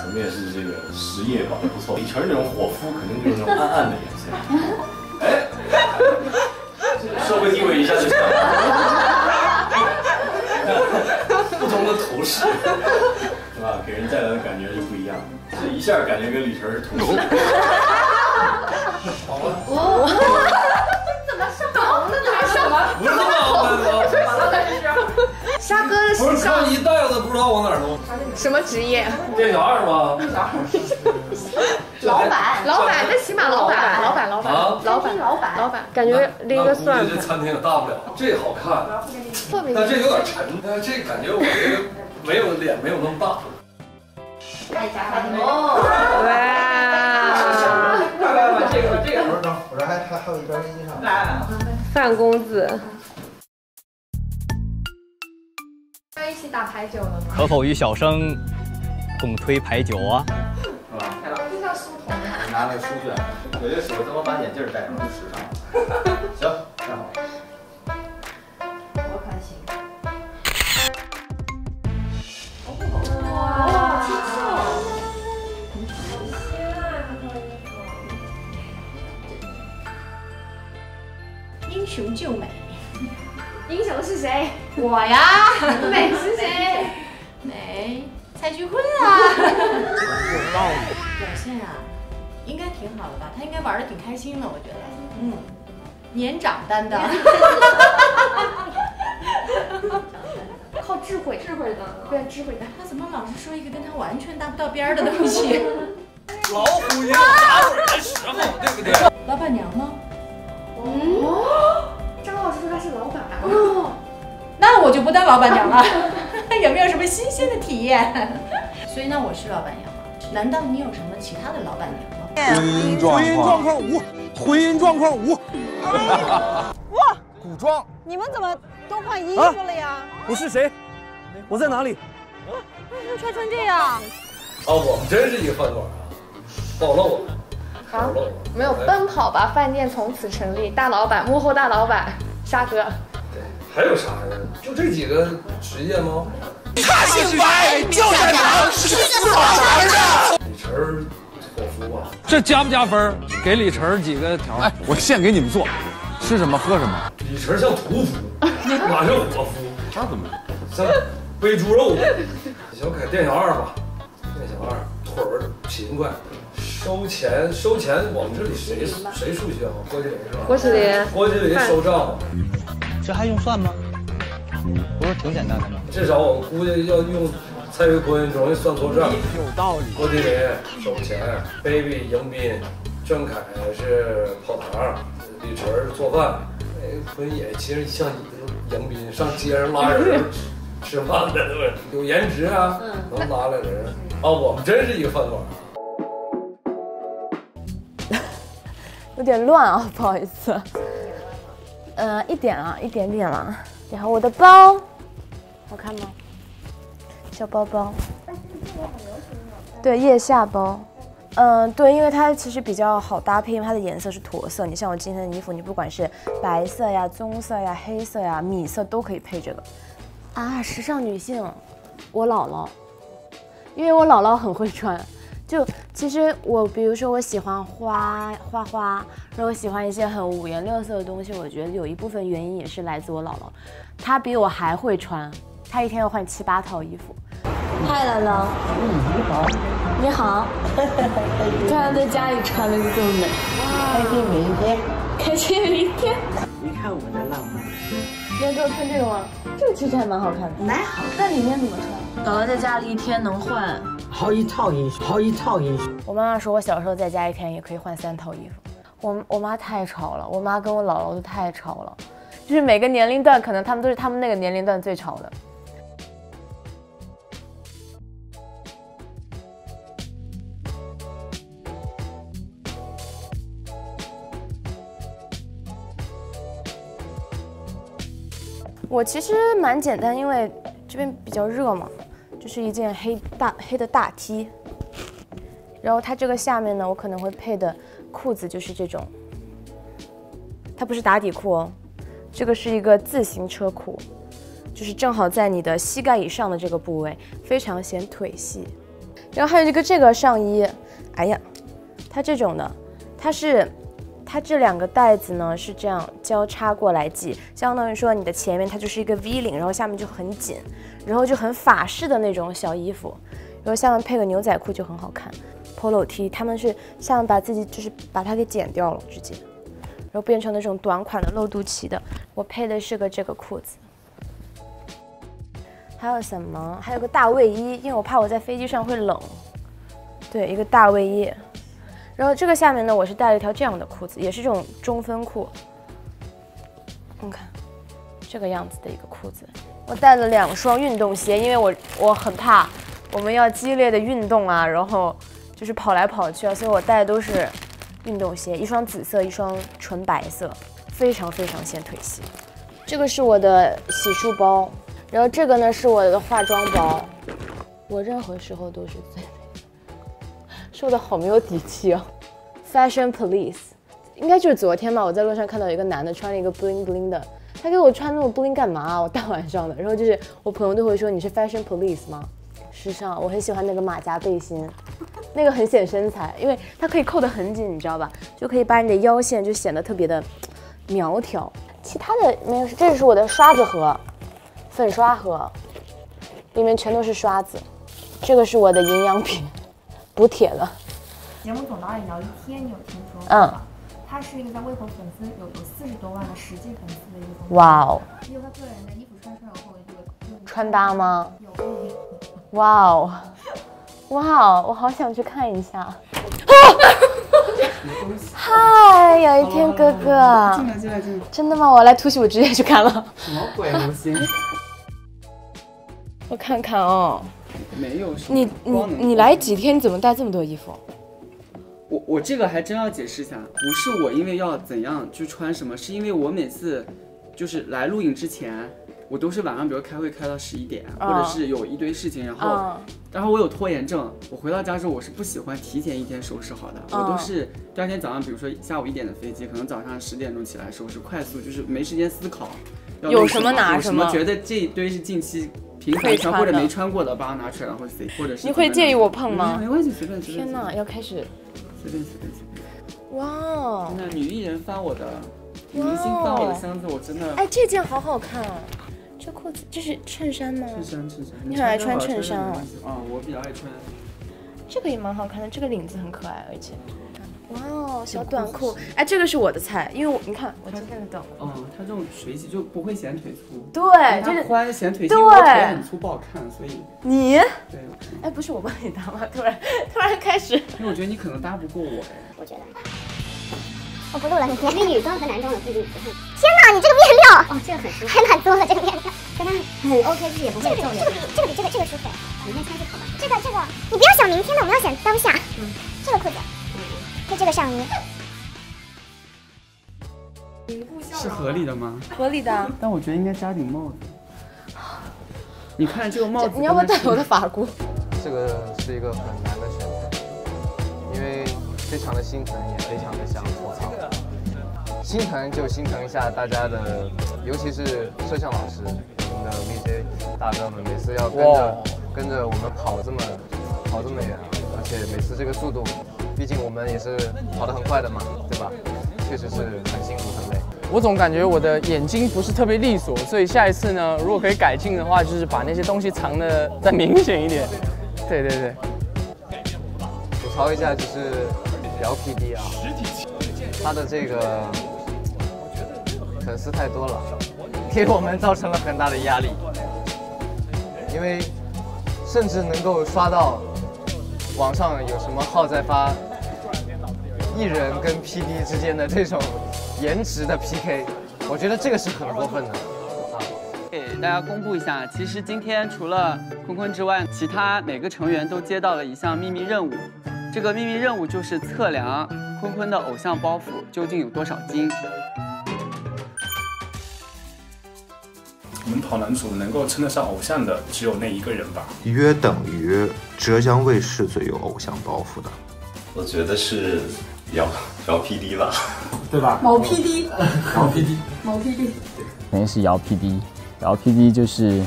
层面是这个实业搞得不错。李晨那种伙夫肯定就是那种暗暗的眼线。哎，社会地位一下就强了。不同的头饰，是吧？给人带来的感觉就不一样。这一下感觉跟李晨是同事。好了。哦，怎么上榜了？哪上榜？不是吗？沙哥的不是时尚穿一袋子，不知道往哪儿弄。什么职业？店小二吧。老板，老板，那起码老板，老板，老板，啊老板，老板，老板，感觉拎个算盘，这餐厅也大不了。这好看，特别但这有点沉。但这感觉我这个没有脸没有那么大。哦，哇！快快快，这个这个，等我这还还还有一张飞机上。来来，范公子，要一起打牌九了吗？可否与小生共推牌九啊？是吧？就像书童。拿那个书卷，我这手他妈把眼镜戴上就时尚了。行，太好。我我呀，美是谁？美，蔡徐坤啊。表现啊，应该挺好的吧？他应该玩的挺开心的，我觉得。嗯，年长担当。靠智慧，智慧的，对，智慧的。他怎么老是说一个跟他完全搭不到边儿的东西？老虎也有打盹的时候，对不对？老板娘吗？嗯，张老师说他是老板。哦，那我就不当老板娘了。有没有什么新鲜的体验？所以那我是老板娘吗？难道你有什么其他的老板娘吗？婚姻状况无，婚姻状况无。哇，古装。你们怎么都换衣服了呀？我是谁？我在哪里？为什么穿成这样？啊，我们真是一个饭馆啊！暴露了，啊，没有，奔跑吧饭店从此成立，大老板幕后大老板沙哥。对还有啥呀？就这几个职业吗？他姓白，叫小强，是个好孩子。李晨伙夫吧？这加不加分？给李晨几个条？哎，我现给你们做，吃什么喝什么。李晨像屠夫，哪像伙夫？他怎么？像背猪肉的。小凯店小二吧，店小二腿儿勤快，收钱收钱，我们这里谁谁数学好？郭麒麟是吧？郭麒麟，郭麒麟收账。这还用算吗？不是挺简单的吗？至少我估计要用蔡徐坤，容易算错账。有道理。郭麒麟收钱，baby 迎宾，郑恺是跑堂，李晨做饭。哎，坤也其实像迎宾，上街上拉人吃饭的，对吧？有颜值啊，能拉来人啊。我们真是一个饭馆。有点乱啊，不好意思。呃，一点啊，一点点了。然后我的包，好看吗？小包包。对，腋下包。嗯，对，因为它其实比较好搭配，因为它的颜色是驼色。你像我今天的衣服，你不管是白色呀、棕色呀、黑色呀、米色都可以配这个。啊，时尚女性，我姥姥，因为我姥姥很会穿。就其实我，比如说我喜欢花花花，然后喜欢一些很五颜六色的东西，我觉得有一部分原因也是来自我姥姥，她比我还会穿，她一天要换七八套衣服。嗨，姥姥。嗯，你好。你好。突然在家里穿的就这么美。开心每一天。开心每一天。你看我的浪漫。你要给我穿这个吗？这个其实还蛮好看的。蛮好。那里面怎么穿？姥姥在家里一天能换。好一套衣服，好一套衣服。我妈妈说，我小时候在家一天也可以换三套衣服。我我妈太吵了，我妈跟我姥姥都太吵了，就是每个年龄段，可能他们都是他们那个年龄段最吵的。我其实蛮简单，因为这边比较热嘛，就是一件黑大黑的大 T。然后它这个下面呢，我可能会配的裤子就是这种，它不是打底裤哦，这个是一个自行车裤，就是正好在你的膝盖以上的这个部位，非常显腿细。然后还有一个这个上衣，哎呀，它这种的，它是它这两个带子呢是这样交叉过来系，相当于说你的前面它就是一个 V 领，然后下面就很紧，然后就很法式的那种小衣服，然后下面配个牛仔裤就很好看。polo T，他们是像把自己就是把它给剪掉了，直接，然后变成那种短款的露肚脐的。我配的是个这个裤子，还有什么？还有个大卫衣，因为我怕我在飞机上会冷。对，一个大卫衣。然后这个下面呢，我是带了一条这样的裤子，也是这种中分裤。你看，这个样子的一个裤子。我带了两双运动鞋，因为我我很怕我们要激烈的运动啊，然后。就是跑来跑去啊，所以我带的都是运动鞋，一双紫色，一双纯白色，非常非常显腿细。这个是我的洗漱包，然后这个呢是我的化妆包。我任何时候都是最美，说的好没有底气哦。Fashion Police，应该就是昨天吧，我在路上看到一个男的穿了一个 bling bling 的，他给我穿那么 bling 干嘛？我大晚上的，然后就是我朋友都会说你是 Fashion Police 吗？时尚，我很喜欢那个马甲背心，那个很显身材，因为它可以扣得很紧，你知道吧？就可以把你的腰线就显得特别的苗条。其他的没有，这是我的刷子盒，粉刷盒，里面全都是刷子。这个是我的营养品，补铁的。节目总导演姚一天，你有听说过嗯吗？他是一个在微博粉丝有有四十多万的实际粉丝的一个哇哦！只有他个人的衣服穿出来后，这个穿搭吗？哇哦，哇哦，我好想去看一下。啊！嗨，有一天哥哥，进来进来进来，真的吗？我来突袭，我直接去看了。什么鬼流星？我看看哦，没有什么你你你来几天？你怎么带这么多衣服？我我这个还真要解释一下，不是我因为要怎样去穿什么，是因为我每次就是来录影之前，我都是晚上，比如开会开到十一点，啊或者是有一堆事情，然后、啊然后我有拖延症，我回到家之后我是不喜欢提前一天收拾好的，啊我都是第二天早上，比如说下午一点的飞机，可能早上十点钟起来收拾，快速就是没时间思考。有什么拿什么，觉得这一堆是近期频可以穿或者没穿过的，把它拿出来，然后塞，或者是你会介意我碰吗？没关系，随便随便。天哪，要开始！随便随便随便。哇哦！真的，女艺人翻我的，女明星翻我的箱子，我真的。哎，这件好好看啊！这裤子这是衬衫吗？衬衫衬衫。你很爱穿衬衫哦。啊，我比较爱穿。这个也蛮好看的，这个领子很可爱，而且，哇哦，小短裤，哎，这个是我的菜，因为我你看我今天的短裤，哦，它这种水洗就不会显腿粗。对就是宽显腿细，对因为我腿很粗不好看，所以。你，对，哎，不是我帮你搭吗？突然突然开始，因为我觉得你可能搭不过我哎。我觉得。我不录了，因为女装和男装的对比不太。天哪，你这个面料，哦，这个很舒服，还蛮多的这个面料，跟它很 OK，自己也不会皱脸。这个比这个这个舒服，明天穿就好了。这个这个，你不要想明天的，我们要想当下。嗯，这个裤子，配这个上衣。是合理的吗？合理的。但我觉得应该加顶帽子。你看这个帽子，你要不要戴我的发箍？这个是一个很难的选择，因为非常的心疼，也非常的想吐槽。心疼就心疼一下大家的，尤其是摄像老师，我们的 VJ 大哥们，每次要跟着跟着我们跑这么跑这么远，而且每次这个速度，毕竟我们也是跑得很快的嘛，对吧？确实是很辛苦很累。我总感觉我的眼睛不是特别利索，所以下一次呢，如果可以改进的话，就是把那些东西藏的再明显一点。对对对，吐槽一下就是姚 PD 啊，他的这个粉丝太多了，给我们造成了很大的压力，因为甚至能够刷到网上有什么号在发艺人跟 PD 之间的这种颜值的 PK，我觉得这个是很过分的。给大家公布一下，其实今天除了坤坤之外，其他每个成员都接到了一项秘密任务。这个秘密任务就是测量坤坤的偶像包袱究竟有多少斤。我们跑男组能够称得上偶像的只有那一个人吧。约等于浙江卫视最有偶像包袱的。我觉得是姚姚 PD 吧，对吧某 PD，某 PD，某 PD，肯定是姚 PD，姚 PD 就是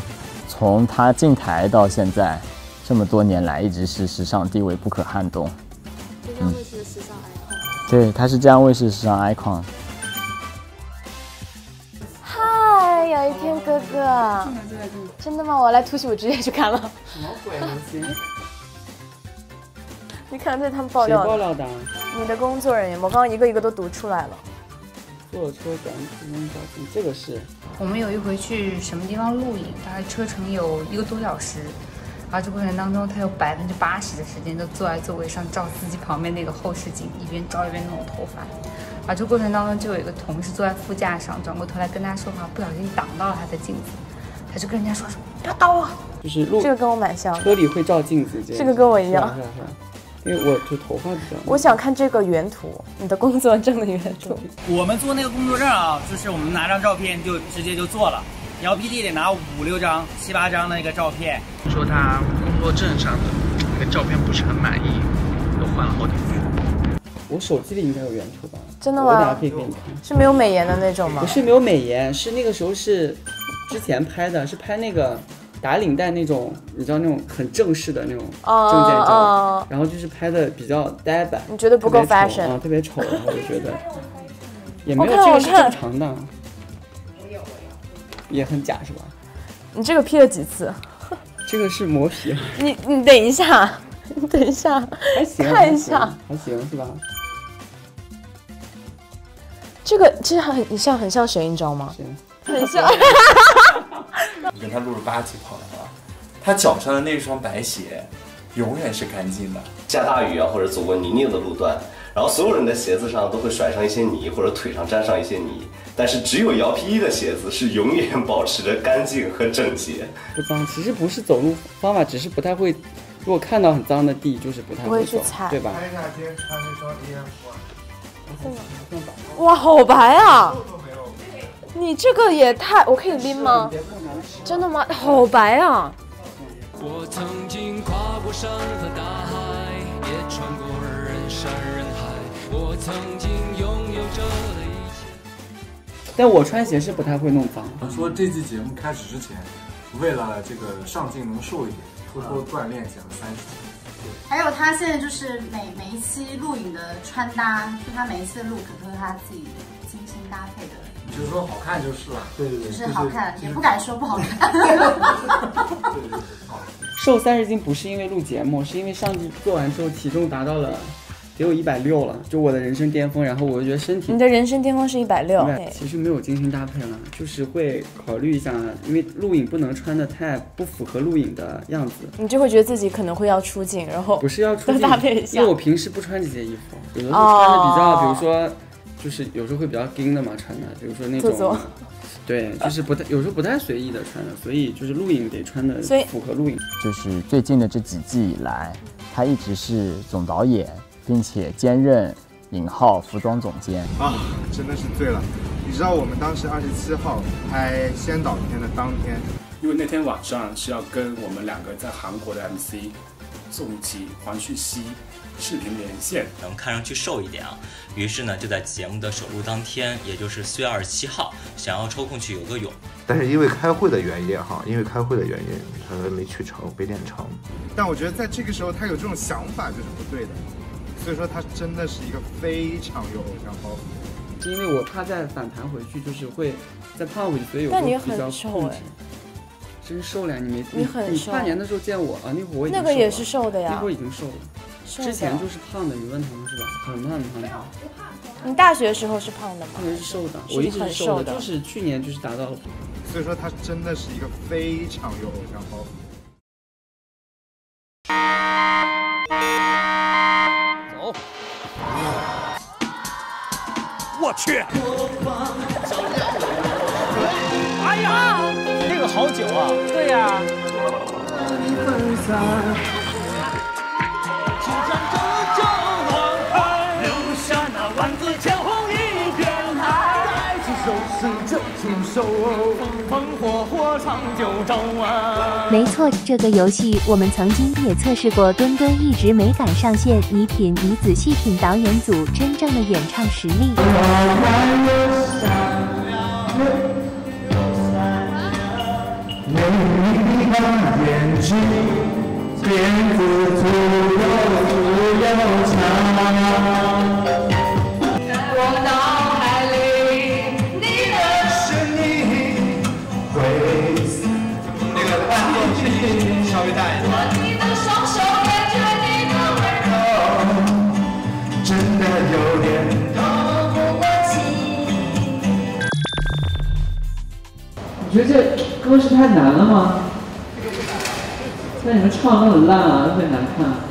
从他进台到现在这么多年来，一直是时尚地位不可撼动。浙江卫视的时尚 icon。对，他是浙江卫视时尚 icon。哥哥，真的吗？我来突袭，我直接去看了。什么鬼东西？你看这是他们爆料的，谁爆料的？你的工作人员，我刚刚一个一个都读出来了。坐车转普通交通，这个是。我们有一回去什么地方录影，大概车程有一个多小时，然后这过程当中，他有百分之八十的时间都坐在座位上照司机旁边那个后视镜，一边照一边弄头发。啊，这过程当中就有一个同事坐在副驾上，转过头来跟他说话，不小心挡到了他的镜子，他就跟人家说说不要挡我。就是路这个跟我蛮像的车里会照镜子，这个跟我一样是啊是啊是啊因为我就头发比较。我想看这个原图，你的工作证的原图。我们做那个工作证啊，就是我们拿张照片就直接就做了，姚 PD 得拿五六张、七八张的那个照片。说他工作证上的那个照片不是很满意，又换了好几次。我手机里应该有原图吧？真的吗我等下可以给你看。是没有美颜的那种吗？不是没有美颜，是那个时候是之前拍的，是拍那个打领带那种，你知道那种很正式的那种哦证件照，哦然后就是拍的比较呆板。你觉得不够 fashion 啊？特别丑，然后我觉得 也没有这个是正常的，也很假是吧？你这个 P 了几次？这个是磨皮，你你等一下，你 等一下，还行，看一下，还行是吧？这个其实很很像很像谁，你知道吗？很像。我跟他录了八集跑男了，他脚上的那双白鞋永远是干净的。下大雨啊，或者走过泥泞的路段，然后所有人的鞋子上都会甩上一些泥，或者腿上沾上一些泥，但是只有姚 P 一的鞋子是永远保持着干净和整洁。不脏，其实不是走路方法，只是不太会。如果看到很脏的地，就是不太会走去踩对吧？看一下今天穿那双哇，好白啊！你这个也太，我可以拎吗？真的吗？好白啊！我曾经跨过山和大海，也穿过人山人海。我曾经拥有着的一切。但我穿鞋是不太会弄脏。说这期节目开始之前，为了这个上镜能瘦一点，偷偷锻炼减了三十斤。还有他现在就是每每一期录影的穿搭，就他每一次的 look 都是他自己精心搭配的，就是说好看就是了。对对对，就是好看，也不敢说不好看。瘦三十斤不是因为录节目，是因为上次做完之后体重达到了得有一百六了，就我的人生巅峰。然后我就觉得身体你的人生巅峰是一百六，对，其实没有精心搭配了，就是会考虑一下，因为录影不能穿的太不符合录影的样子。你就会觉得自己可能会要出镜，然后不是要出镜，都搭配一下因为我平时不穿这些衣服，有的时候穿的比较，比如说，就是有时候会比较硬的嘛穿的，比如说那种，对，就是不太有时候不太随意的穿的，所以就是录影得穿的所以符合录影。就是最近的这几季以来，他一直是总导演，并且兼任影号服装总监。啊，真的是醉了！你知道我们当时二十七号拍先导片的当天，因为那天晚上是要跟我们两个在韩国的 MC 宋琦、黄旭熙视频连线，然后看上去瘦一点啊。于是呢，就在节目的首录当天，也就是四月二十七号，想要抽空去游个泳。但是因为开会的原因哈，因为开会的原因，他没去成，没练成。但我觉得在这个时候，他有这种想法就是不对的，所以说他真的是一个非常有偶像包袱。是因为我怕再反弹回去，就是会再胖回去，所以有时但你候比较很瘦控制哎。真瘦了呀！你没你很你瘦跨年的时候见我啊，那会儿我已经瘦了那个也是瘦的呀那会儿已经瘦了。瘦之前就是胖的，你问他们是吧？很胖很胖很胖。你大学时候是胖的吗？那是瘦的，我一直瘦的，就是去年就是达到了。所以说他真的是一个非常有偶像包袱。我去！哎呀，这个好酒啊！对呀、留下那万紫千红一片海，再起手势就出手，风风火火长久照啊！没错，这个游戏我们曾经也测试过，墩墩一直没敢上线。你品，你仔细品导演组真正的演唱实力。眼睛，辫子粗又粗又你觉得这歌是太难了吗？那你们唱的很烂啊，特别难看。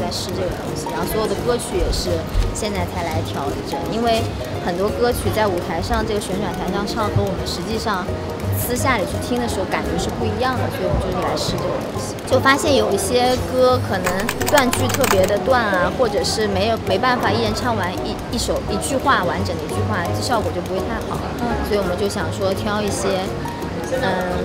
在试这个东西。然后所有的歌曲也是现在才来调整，因为很多歌曲在舞台上这个旋转台上唱和我们实际上。私下里去听的时候，感觉是不一样的，所以我们就是来试这个东西，就发现有一些歌可能断句特别的断啊，或者是没有没办法一人唱完一一首一句话完整的一句话，这效果就不会太好。所以我们就想说挑一些嗯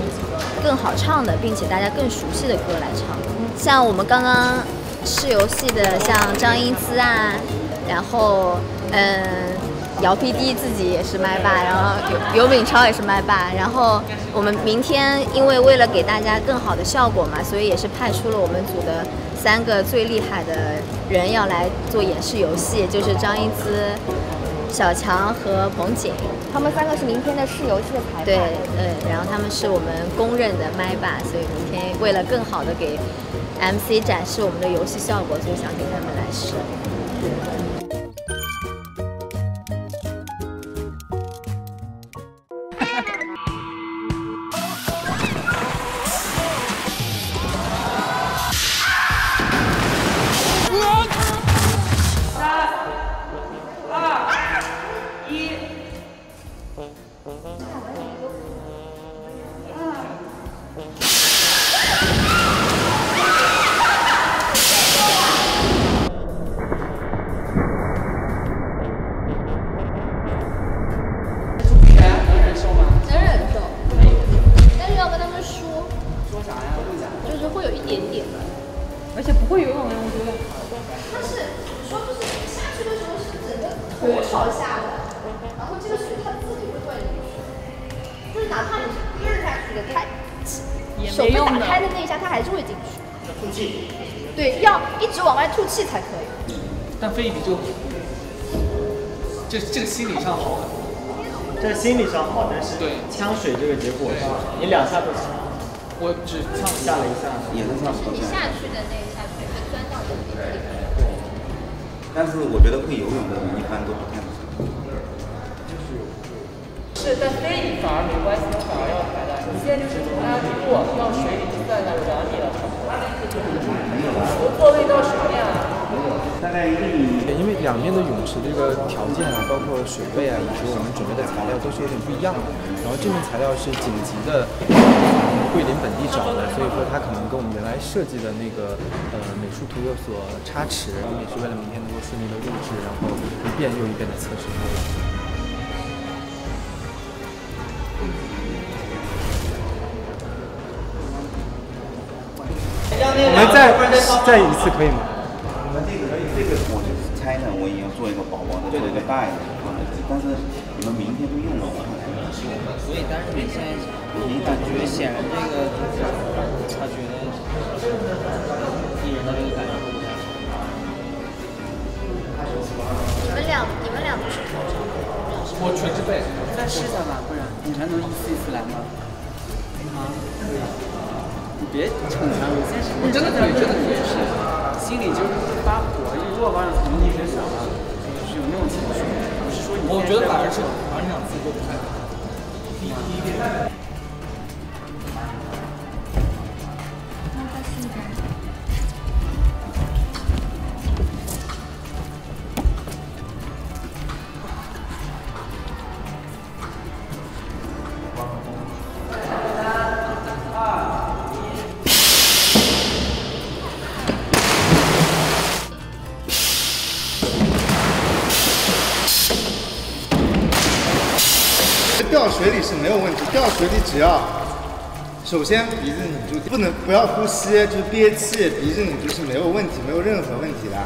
更好唱的，并且大家更熟悉的歌来唱。像我们刚刚试游戏的，像张英姿啊，然后嗯。姚 PD 自己也是麦霸，然后尤尤敏超也是麦霸，然后我们明天因为为了给大家更好的效果嘛，所以也是派出了我们组的三个最厉害的人要来做演示游戏，就是张英姿、小强和彭景，他们三个是明天的试游戏的裁判。对，嗯，然后他们是我们公认的麦霸，所以明天为了更好的给 MC 展示我们的游戏效果，所以想给他们来试。心理上好，这心理上好但是对。呛水这个结果，你两下都呛，我只呛下了一下，也是呛你下去的那一下水会钻到这个地方。但是我觉得会游泳的人一般都不太能。是，但飞你反而没关系，反而要排的。你现在就是从它落到水里就在那两米了，我座位到水面了。大概一米，因为两边的泳池这个条件啊，包括水位啊，以及我们准备的材料都是有点不一样的。然后这面材料是紧急的，从桂林本地找的，所以说它可能跟我们原来设计的那个呃美术图有所差池。我们也是为了明天能够顺利的录制，然后一遍又一遍的测试。再再一次可以吗？这个我就是猜呢，我也要做一个薄薄的，做一个大一点的。但是你们明天都用了，我看来所以，但是你现在，你感觉显然这个，他觉得艺人的这个感觉不太好。你们俩，你们俩不是考证我全是背。再试一下吧，不然你还能一次一次来吗？啊，可以。你别逞强，我现在是真的可以，真的可以试。心里就是发火，如果往上从一直想了，就是有那种情绪。我是说你。我觉得反而是，反而两次都不太好。掉掉水里只要首先鼻子拧住，不能不要呼吸，就是憋气，鼻子拧住是没有问题，没有任何问题的，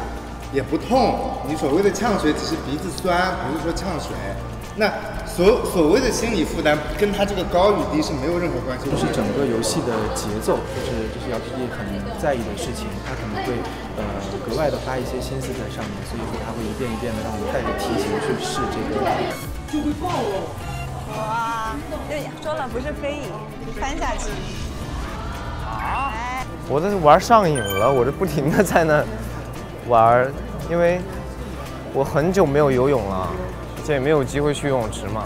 也不痛。你所谓的呛水只是鼻子酸，不是说呛水。那所所谓的心理负担跟他这个高与低是没有任何关系，就是整个游戏的节奏，就是就是姚 PD 很在意的事情，他可能会呃格外的花一些心思在上面，所以说他会一遍一遍的让我们带着题型去试这个。就会爆了。哇，对，说了不是飞影，翻下去。啊！我这是玩上瘾了，我这不停的在那玩，因为我很久没有游泳了，而且也没有机会去游泳池嘛，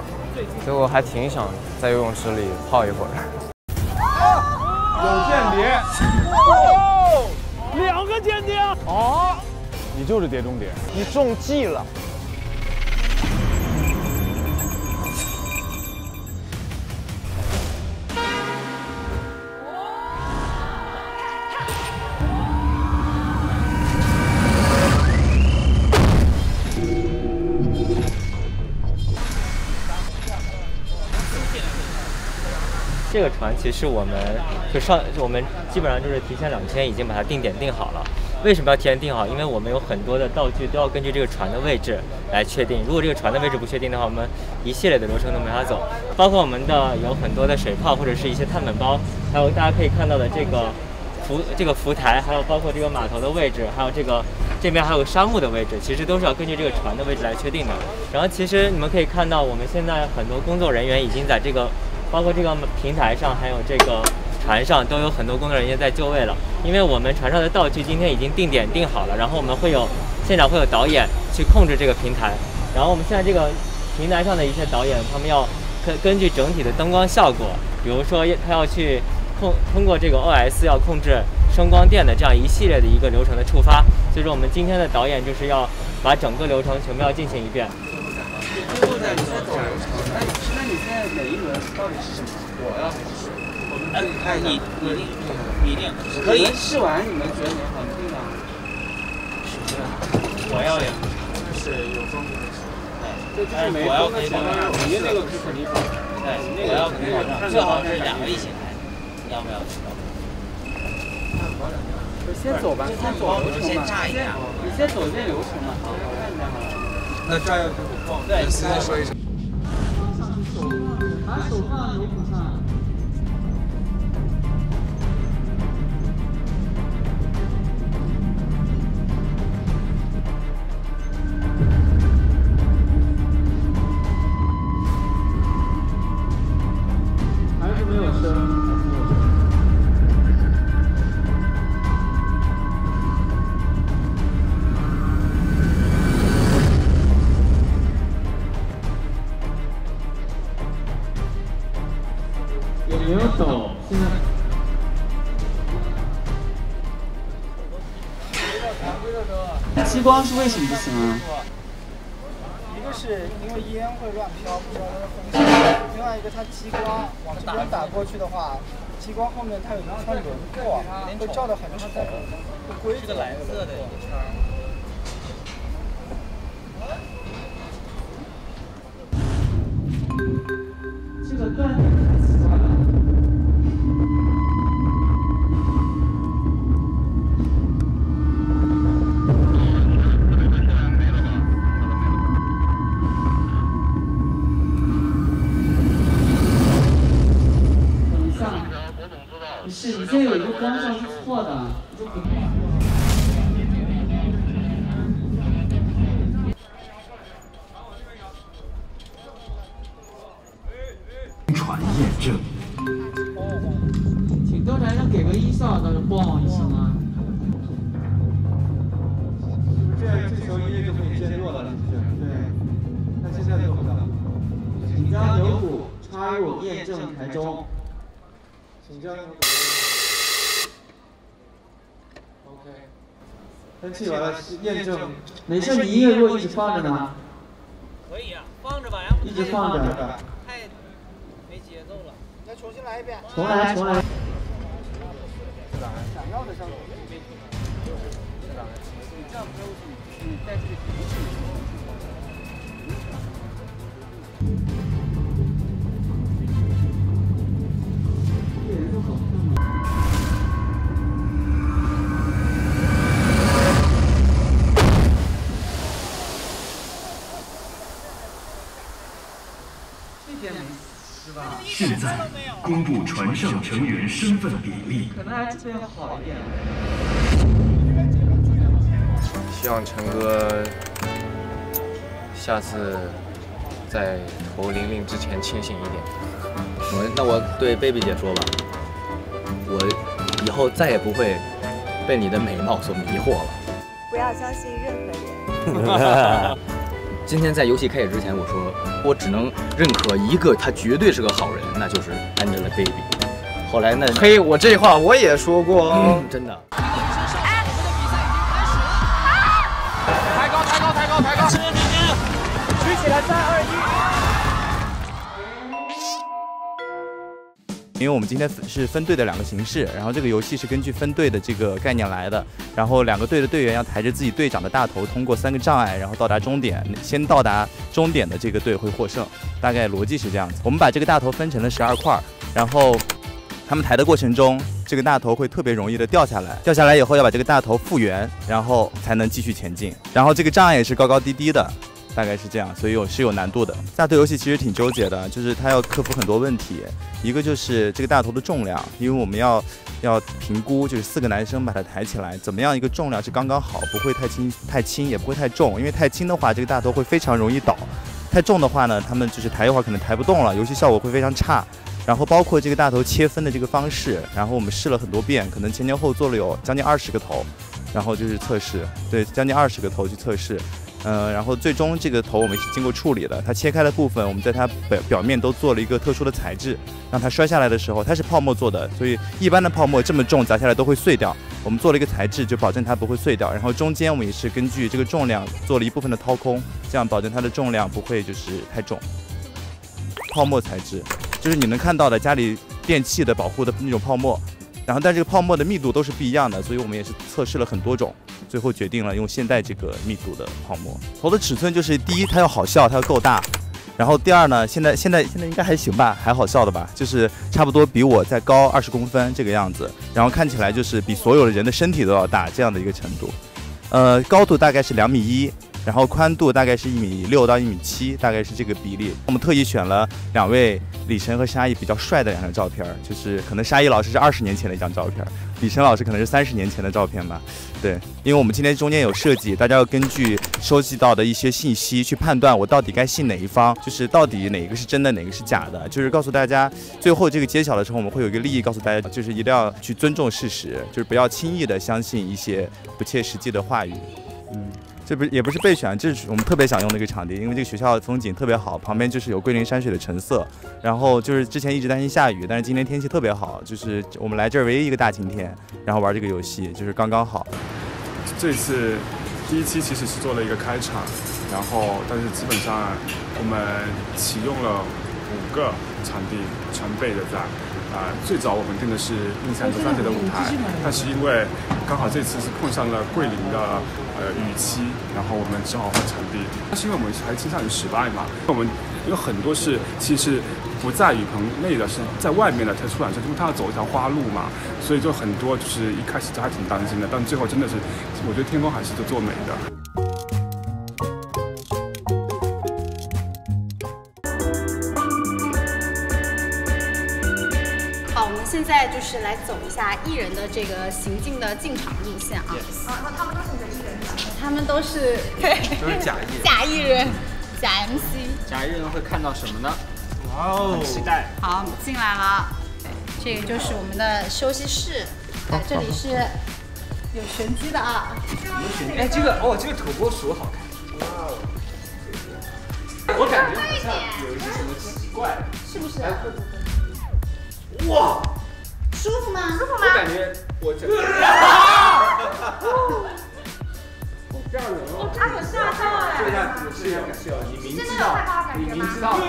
所以我还挺想在游泳池里泡一会儿。有间谍！哦，两个间谍！哦，你就是碟中谍，你中计了。这个船其实我们就上，我们基本上就是提前两天已经把它定点定好了。为什么要提前定好？因为我们有很多的道具都要根据这个船的位置来确定。如果这个船的位置不确定的话，我们一系列的流程都没法走。包括我们的有很多的水炮或者是一些碳粉包，还有大家可以看到的这个浮这个浮台，还有包括这个码头的位置，还有这个这边还有个商务的位置，其实都是要根据这个船的位置来确定的。然后其实你们可以看到，我们现在很多工作人员已经在这个。包括这个平台上，还有这个船上，都有很多工作人员在就位了。因为我们船上的道具今天已经定点定好了，然后我们会有现场会有导演去控制这个平台。然后我们现在这个平台上的一些导演，他们要根根据整体的灯光效果，比如说他要去控通过这个 OS 要控制声光电的这样一系列的一个流程的触发。所以说我们今天的导演就是要把整个流程全部要进行一遍。在每一轮到底是什么？我要还是？我们哎，你你定你定可以试完，你们觉得哪好？你定吗？我要呀，就是有风的。对，就是我要可以保障，你那个是肯定保障。对，我要可以保障，最好是两个一起来，要不要？先走。吧，先走。流程吧。你先走。一遍流程吧。好，看一下好了。那这样就不放。对，现在说一声。把手放到油桶激光是为什么不行啊？一个是因为烟会乱飘，不知道它的风向；另外一个它激光往这边打过去的话，激光后面它有一圈轮廓，会照得很丑，不规则。蓝色的一圈。喷气完了，验证。没事，你音乐如果一直放着呢？可以啊，放着吧，一直放着。太没节奏了。再重新来一遍。重来，重来。想要的效果。你这样不是你在这里现在公布船上成员身份比例。可能还是这样好一点。希望陈哥下次在投玲玲之前清醒一点。我那我对 baby 姐说吧，我以后再也不会被你的美貌所迷惑了。不要相信任何人。今天在游戏开始之前，我说我只能认可一个，他绝对是个好人，那就是 Angelababy。后来呢？嘿，我这话我也说过哦，嗯，真的。因为我们今天是分队的两个形式，然后这个游戏是根据分队的这个概念来的，然后两个队的队员要抬着自己队长的大头，通过三个障碍，然后到达终点，先到达终点的这个队会获胜，大概逻辑是这样子。我们把这个大头分成了十二块，然后他们抬的过程中，这个大头会特别容易的掉下来，掉下来以后要把这个大头复原，然后才能继续前进，然后这个障碍也是高高低低的。大概是这样，所以有是有难度的。大头游戏其实挺纠结的，就是它要克服很多问题。一个就是这个大头的重量，因为我们要要评估，就是四个男生把它抬起来，怎么样一个重量是刚刚好，不会太轻太轻，也不会太重。因为太轻的话，这个大头会非常容易倒；太重的话呢，他们就是抬一会儿可能抬不动了，游戏效果会非常差。然后包括这个大头切分的这个方式，然后我们试了很多遍，可能前前后做了有将近二十个头，然后就是测试，对，将近二十个头去测试。嗯，然后最终这个头我们是经过处理的，它切开的部分，我们在它表表面都做了一个特殊的材质，让它摔下来的时候，它是泡沫做的，所以一般的泡沫这么重砸下来都会碎掉。我们做了一个材质，就保证它不会碎掉。然后中间我们也是根据这个重量做了一部分的掏空，这样保证它的重量不会就是太重。泡沫材质就是你能看到的家里电器的保护的那种泡沫，然后但这个泡沫的密度都是不一样的，所以我们也是测试了很多种。最后决定了用现代这个密度的泡沫头的尺寸，就是第一它要好笑，它要够大，然后第二呢，现在现在现在应该还行吧，还好笑的吧，就是差不多比我再高二十公分这个样子，然后看起来就是比所有的人的身体都要大这样的一个程度，呃，高度大概是两米一，然后宽度大概是一米六到一米七，大概是这个比例。我们特意选了两位李晨和沙溢比较帅的两张照片，就是可能沙溢老师是二十年前的一张照片，李晨老师可能是三十年前的照片吧。对，因为我们今天中间有设计，大家要根据收集到的一些信息去判断我到底该信哪一方，就是到底哪个是真的，哪个是假的，就是告诉大家，最后这个揭晓的时候，我们会有一个利益告诉大家，就是一定要去尊重事实，就是不要轻易的相信一些不切实际的话语。嗯，这不也不是备选，这是我们特别想用的一个场地，因为这个学校风景特别好，旁边就是有桂林山水的成色，然后就是之前一直担心下雨，但是今天天气特别好，就是我们来这儿唯一一个大晴天，然后玩这个游戏就是刚刚好。这次第一期其实是做了一个开场，然后但是基本上我们启用了五个场地全备的在。啊，最早我们定的是印象和番茄的舞台，但是因为刚好这次是碰上了桂林的呃雨期，然后我们只好换场地。但是因为我们还倾向于室外嘛，我们有很多是其实不在雨棚内的，是在外面的，才出缆车，因为它要走一条花路嘛，所以就很多就是一开始都还挺担心的，但最后真的是，我觉得天空还是就做美的。现在就是来走一下艺人的这个行进的进场路线啊。啊，他们都是你的艺人他们都是对，都是假艺假艺人，假 MC。假艺人会看到什么呢？哇哦，期待。好，进来了。这个就是我们的休息室，这里是有玄机的啊。有玄机。哎，这个哦，这个土拨鼠好看。哇哦。我感觉好像有一些什么奇怪，是不是？哇。舒服吗？舒服吗？我感觉我这。这样冷哦。啊，我吓到哎！这下是有是有，你明知道，你明知道。哇！真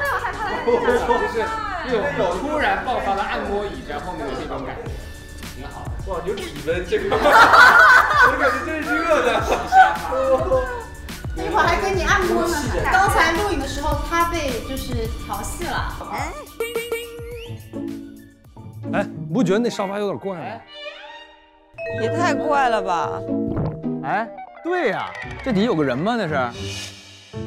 的有害怕的感觉。就是 有突然爆发了按摩椅在后面的这种感觉，挺好的。哇，有体温这个，我感觉真是热的。一会儿还跟你按摩呢。刚才录影的时候，他被就是调戏了。不觉得那沙发有点怪吗？也太怪了吧！哎，对呀，这底下有个人吗？那是？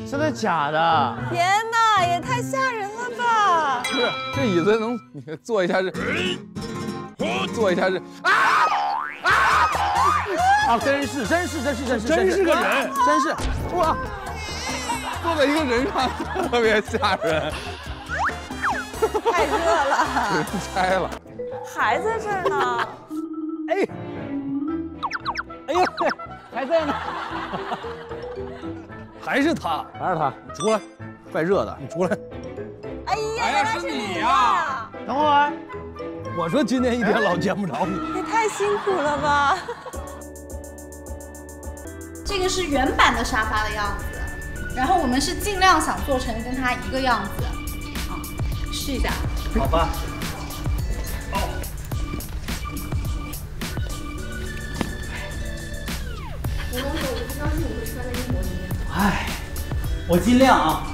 真的假的？天哪，也太吓人了吧！不是，这椅子能坐一下是？坐一下是？啊啊！啊，真是，真是，真是，真是，真是个人，真是哇！坐在一个人上，特别吓人。太热了，拆了。还在这儿呢，哎，哎呦，还在呢，还是他，还是他，你出来，怪热的，你出来。哎呀，原来是你呀！等会儿，我说今天一天老见不着你。也太辛苦了吧！这个是原版的沙发的样子，然后我们是尽量想做成跟它一个样子，啊，试一下。好吧。我我不相信你会穿在一模一样。唉，我尽量啊。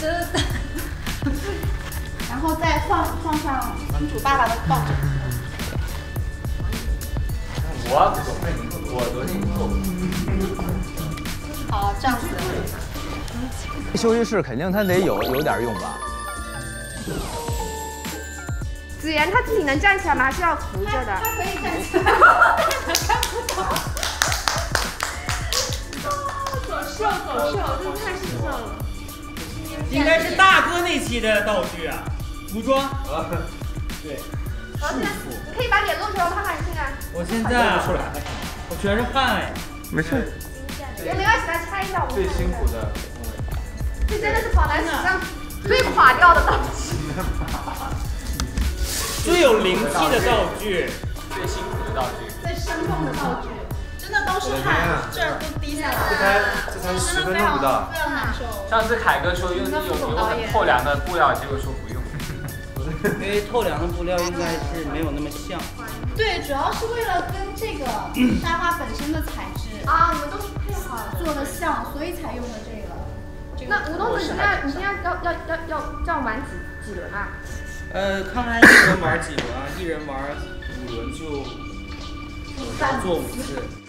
真的。然后再放放上公主爸爸的抱枕。我我昨天做。好，这样子。休息室肯定它得有有点用吧？子妍她自己能站起来吗？还是要扶着的？她可以站起来。走秀走秀，真的太时尚了。应该是大哥那期的道具啊，服装。对。好，现在你可以把脸露出来，我看看你现在。我现在不出来，我全是汗哎。没事。也没关系，来拆一下我。最辛苦的。这真的是跑男史上最垮掉的道具。最有灵气的道具。最辛苦的道具。最生动的道具，真的都是汗，这儿都滴下来了这才这才十分钟不到。非常难受。上次凯哥说用用用很透凉的布料，结果说不用。因为透凉的布料应该是没有那么像。对，主要是为了跟这个 沙发本身的材质啊，你们都是配好做的像，所以才用的这个。那吴东子，你现在你现在要要要要这样玩几几轮啊？呃，看看一人玩几轮啊，一人玩五轮就要做五次。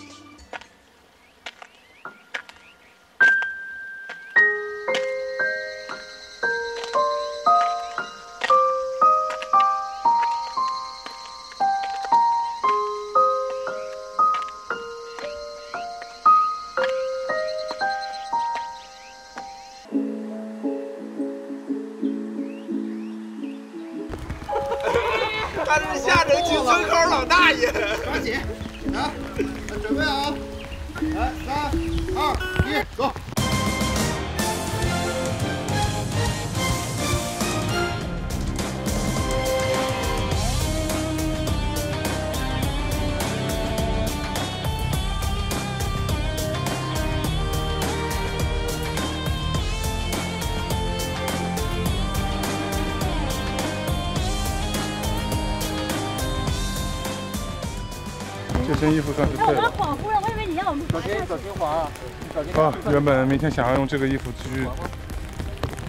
啊，原本明天想要用这个衣服去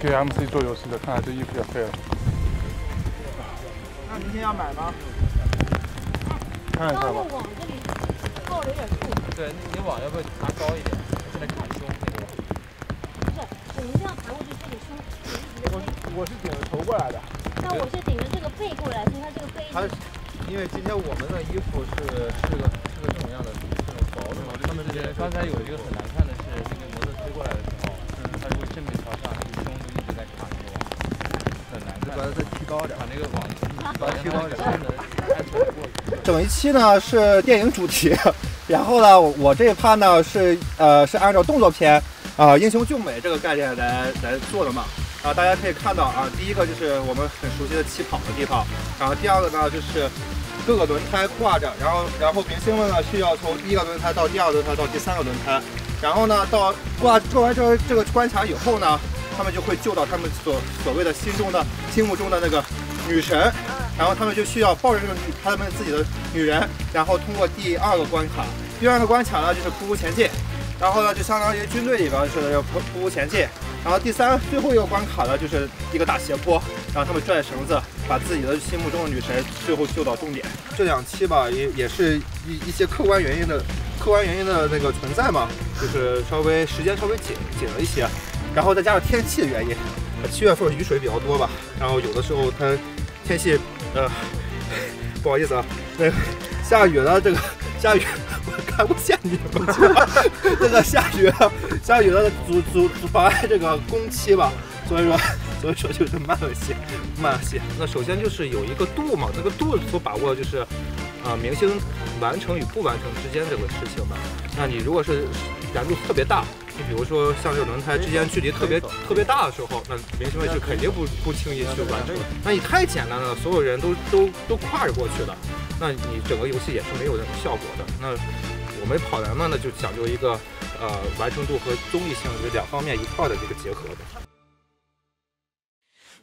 给 MC 做游戏的，看来这衣服也废了。那明天要买吗？看一下吧。网这里靠的有点酷。对，你网要不要拿高一点？现在卡胸那个。不是，我们这样抬过去，这里胸。我我是顶着头过来的。那我是顶着这个背过来，所以它这个背。它因为今天我们的衣服是是个是个这种样的这种薄的嘛，他们之前刚才有一个很难看的是，那个模特推过来的时候，他如果正面朝上，那个胸就一直在卡那个网，很难看。把它再提高点，把那个网把它提高点。整一期呢是电影主题，然后呢我这一趴呢是呃是按照动作片啊、英雄救美这个概念来来做的嘛。啊，大家可以看到啊，第一个就是我们很熟悉的起跑的地方，然后第二个呢就是各个轮胎挂着，然后然后明星们呢需要从第一个轮胎到第二个轮胎到第三个轮胎，然后呢到挂做完这这个关卡以后呢，他们就会救到他们所所谓的心中的心目中的那个女神，然后他们就需要抱着这个女他们自己的女人，然后通过第二个关卡，第二个关卡呢就是匍匐前进，然后呢就相当于军队里边似的要匍匍匐前进。然后第三最后一个关卡呢，就是一个大斜坡，然后他们拽绳子，把自己的心目中的女神最后救到终点。这两期吧，也也是一一些客观原因的客观原因的那个存在嘛，就是稍微时间稍微紧紧了一些，然后再加上天气的原因，七月份雨水比较多吧，然后有的时候它天气呃 不好意思啊，那下雨了，这个下雨，我看不见你们。这个下雨，下雨了阻阻阻碍这个工期吧，所以说 所以说就是慢了些，慢了些。那首先就是有一个度嘛，这个度所把握就是，啊、明星完成与不完成之间这个事情吧。那你如果是难度特别大，你比如说像这个轮胎之间距离特别特别大的时候，那明星们是肯定不不轻易去完成。那你太简单了，所有人都都都跨着过去了，那你整个游戏也是没有那种效果的。那我们跑男嘛，那就讲究一个呃完成度和综艺性这两方面一块儿的这个结合的。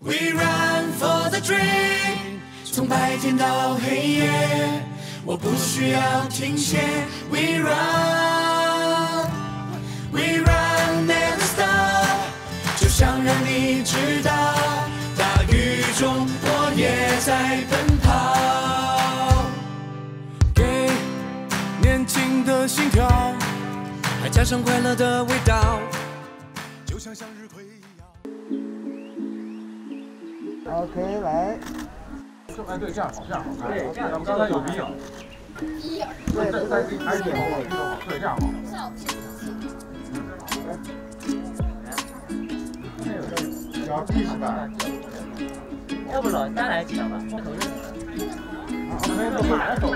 We run for the dream，从白天到黑夜，我不需要停歇。We run，We run never stop，就想让你知道，大雨中我也在奔跑。给年轻的心跳，还加上快乐的味道，就像向日葵一样。OK，来。哎，对，这样好，这样好看。对这样刚才有鼻影。对，再再还是点好，这个好，对，这样好。小 P 是吧？要不老家来抢吧，这头认识。没有马的走。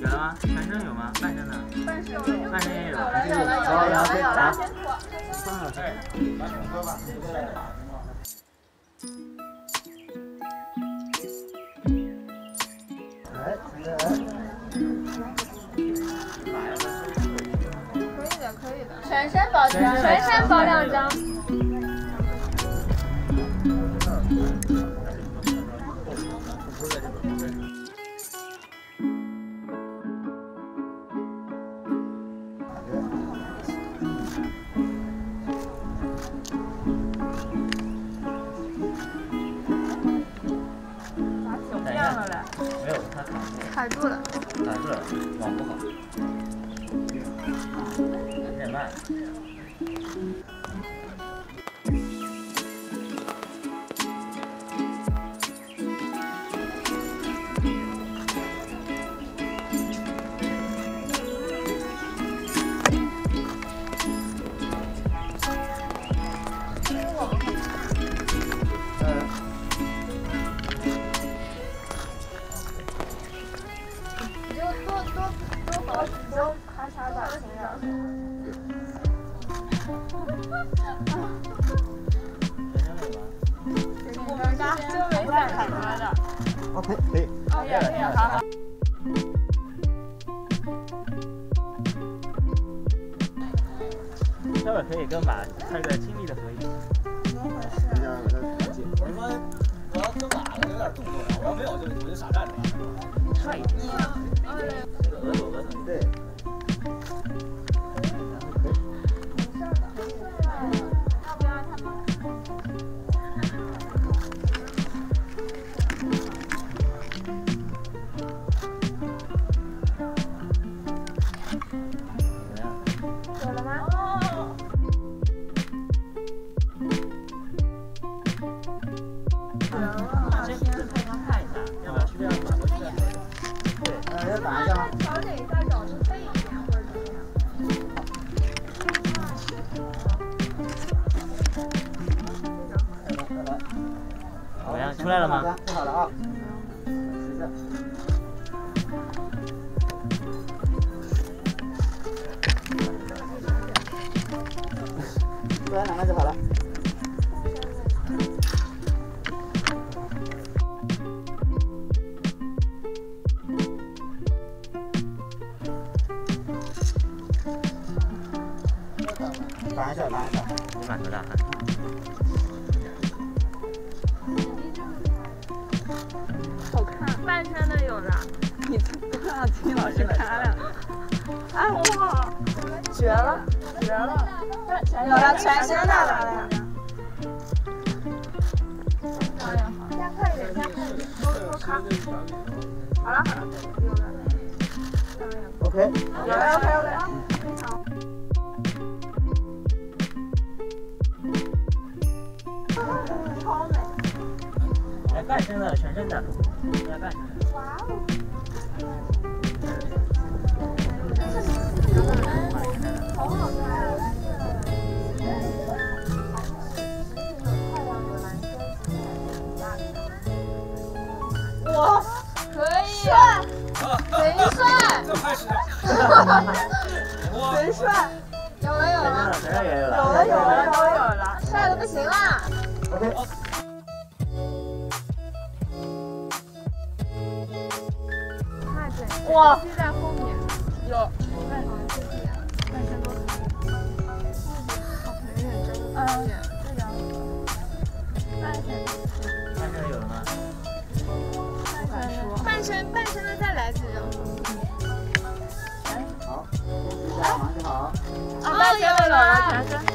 有了吗？全身有吗？半身呢？半身有了。半身也有。有了有了有了有了。算了，来，来。可以的，可以的。全身保全全身保两张。卡住了。卡住了。网不好。有点慢。可以。好好。待会可以跟马拍个亲满头大汗。好看，半身的有的。你不让金老师看了。哎哇，绝了，绝了！有了全身的来了。加快一点，加快一点，多多看。好了好了，有了。OK。OK OK OK。身身的，全身的，应该半身。哇哦！好好看。哇，可以，帅，贼帅，贼帅，有了。有了，有了。有了有了有了有了，帅的不行啦！哇，鸡在后面，有，半身半身都可以，好很认真，嗯，这样，半身，半身有了吗？半身，半身半身的再来几张。好，马上好。啊，半身有了，全身。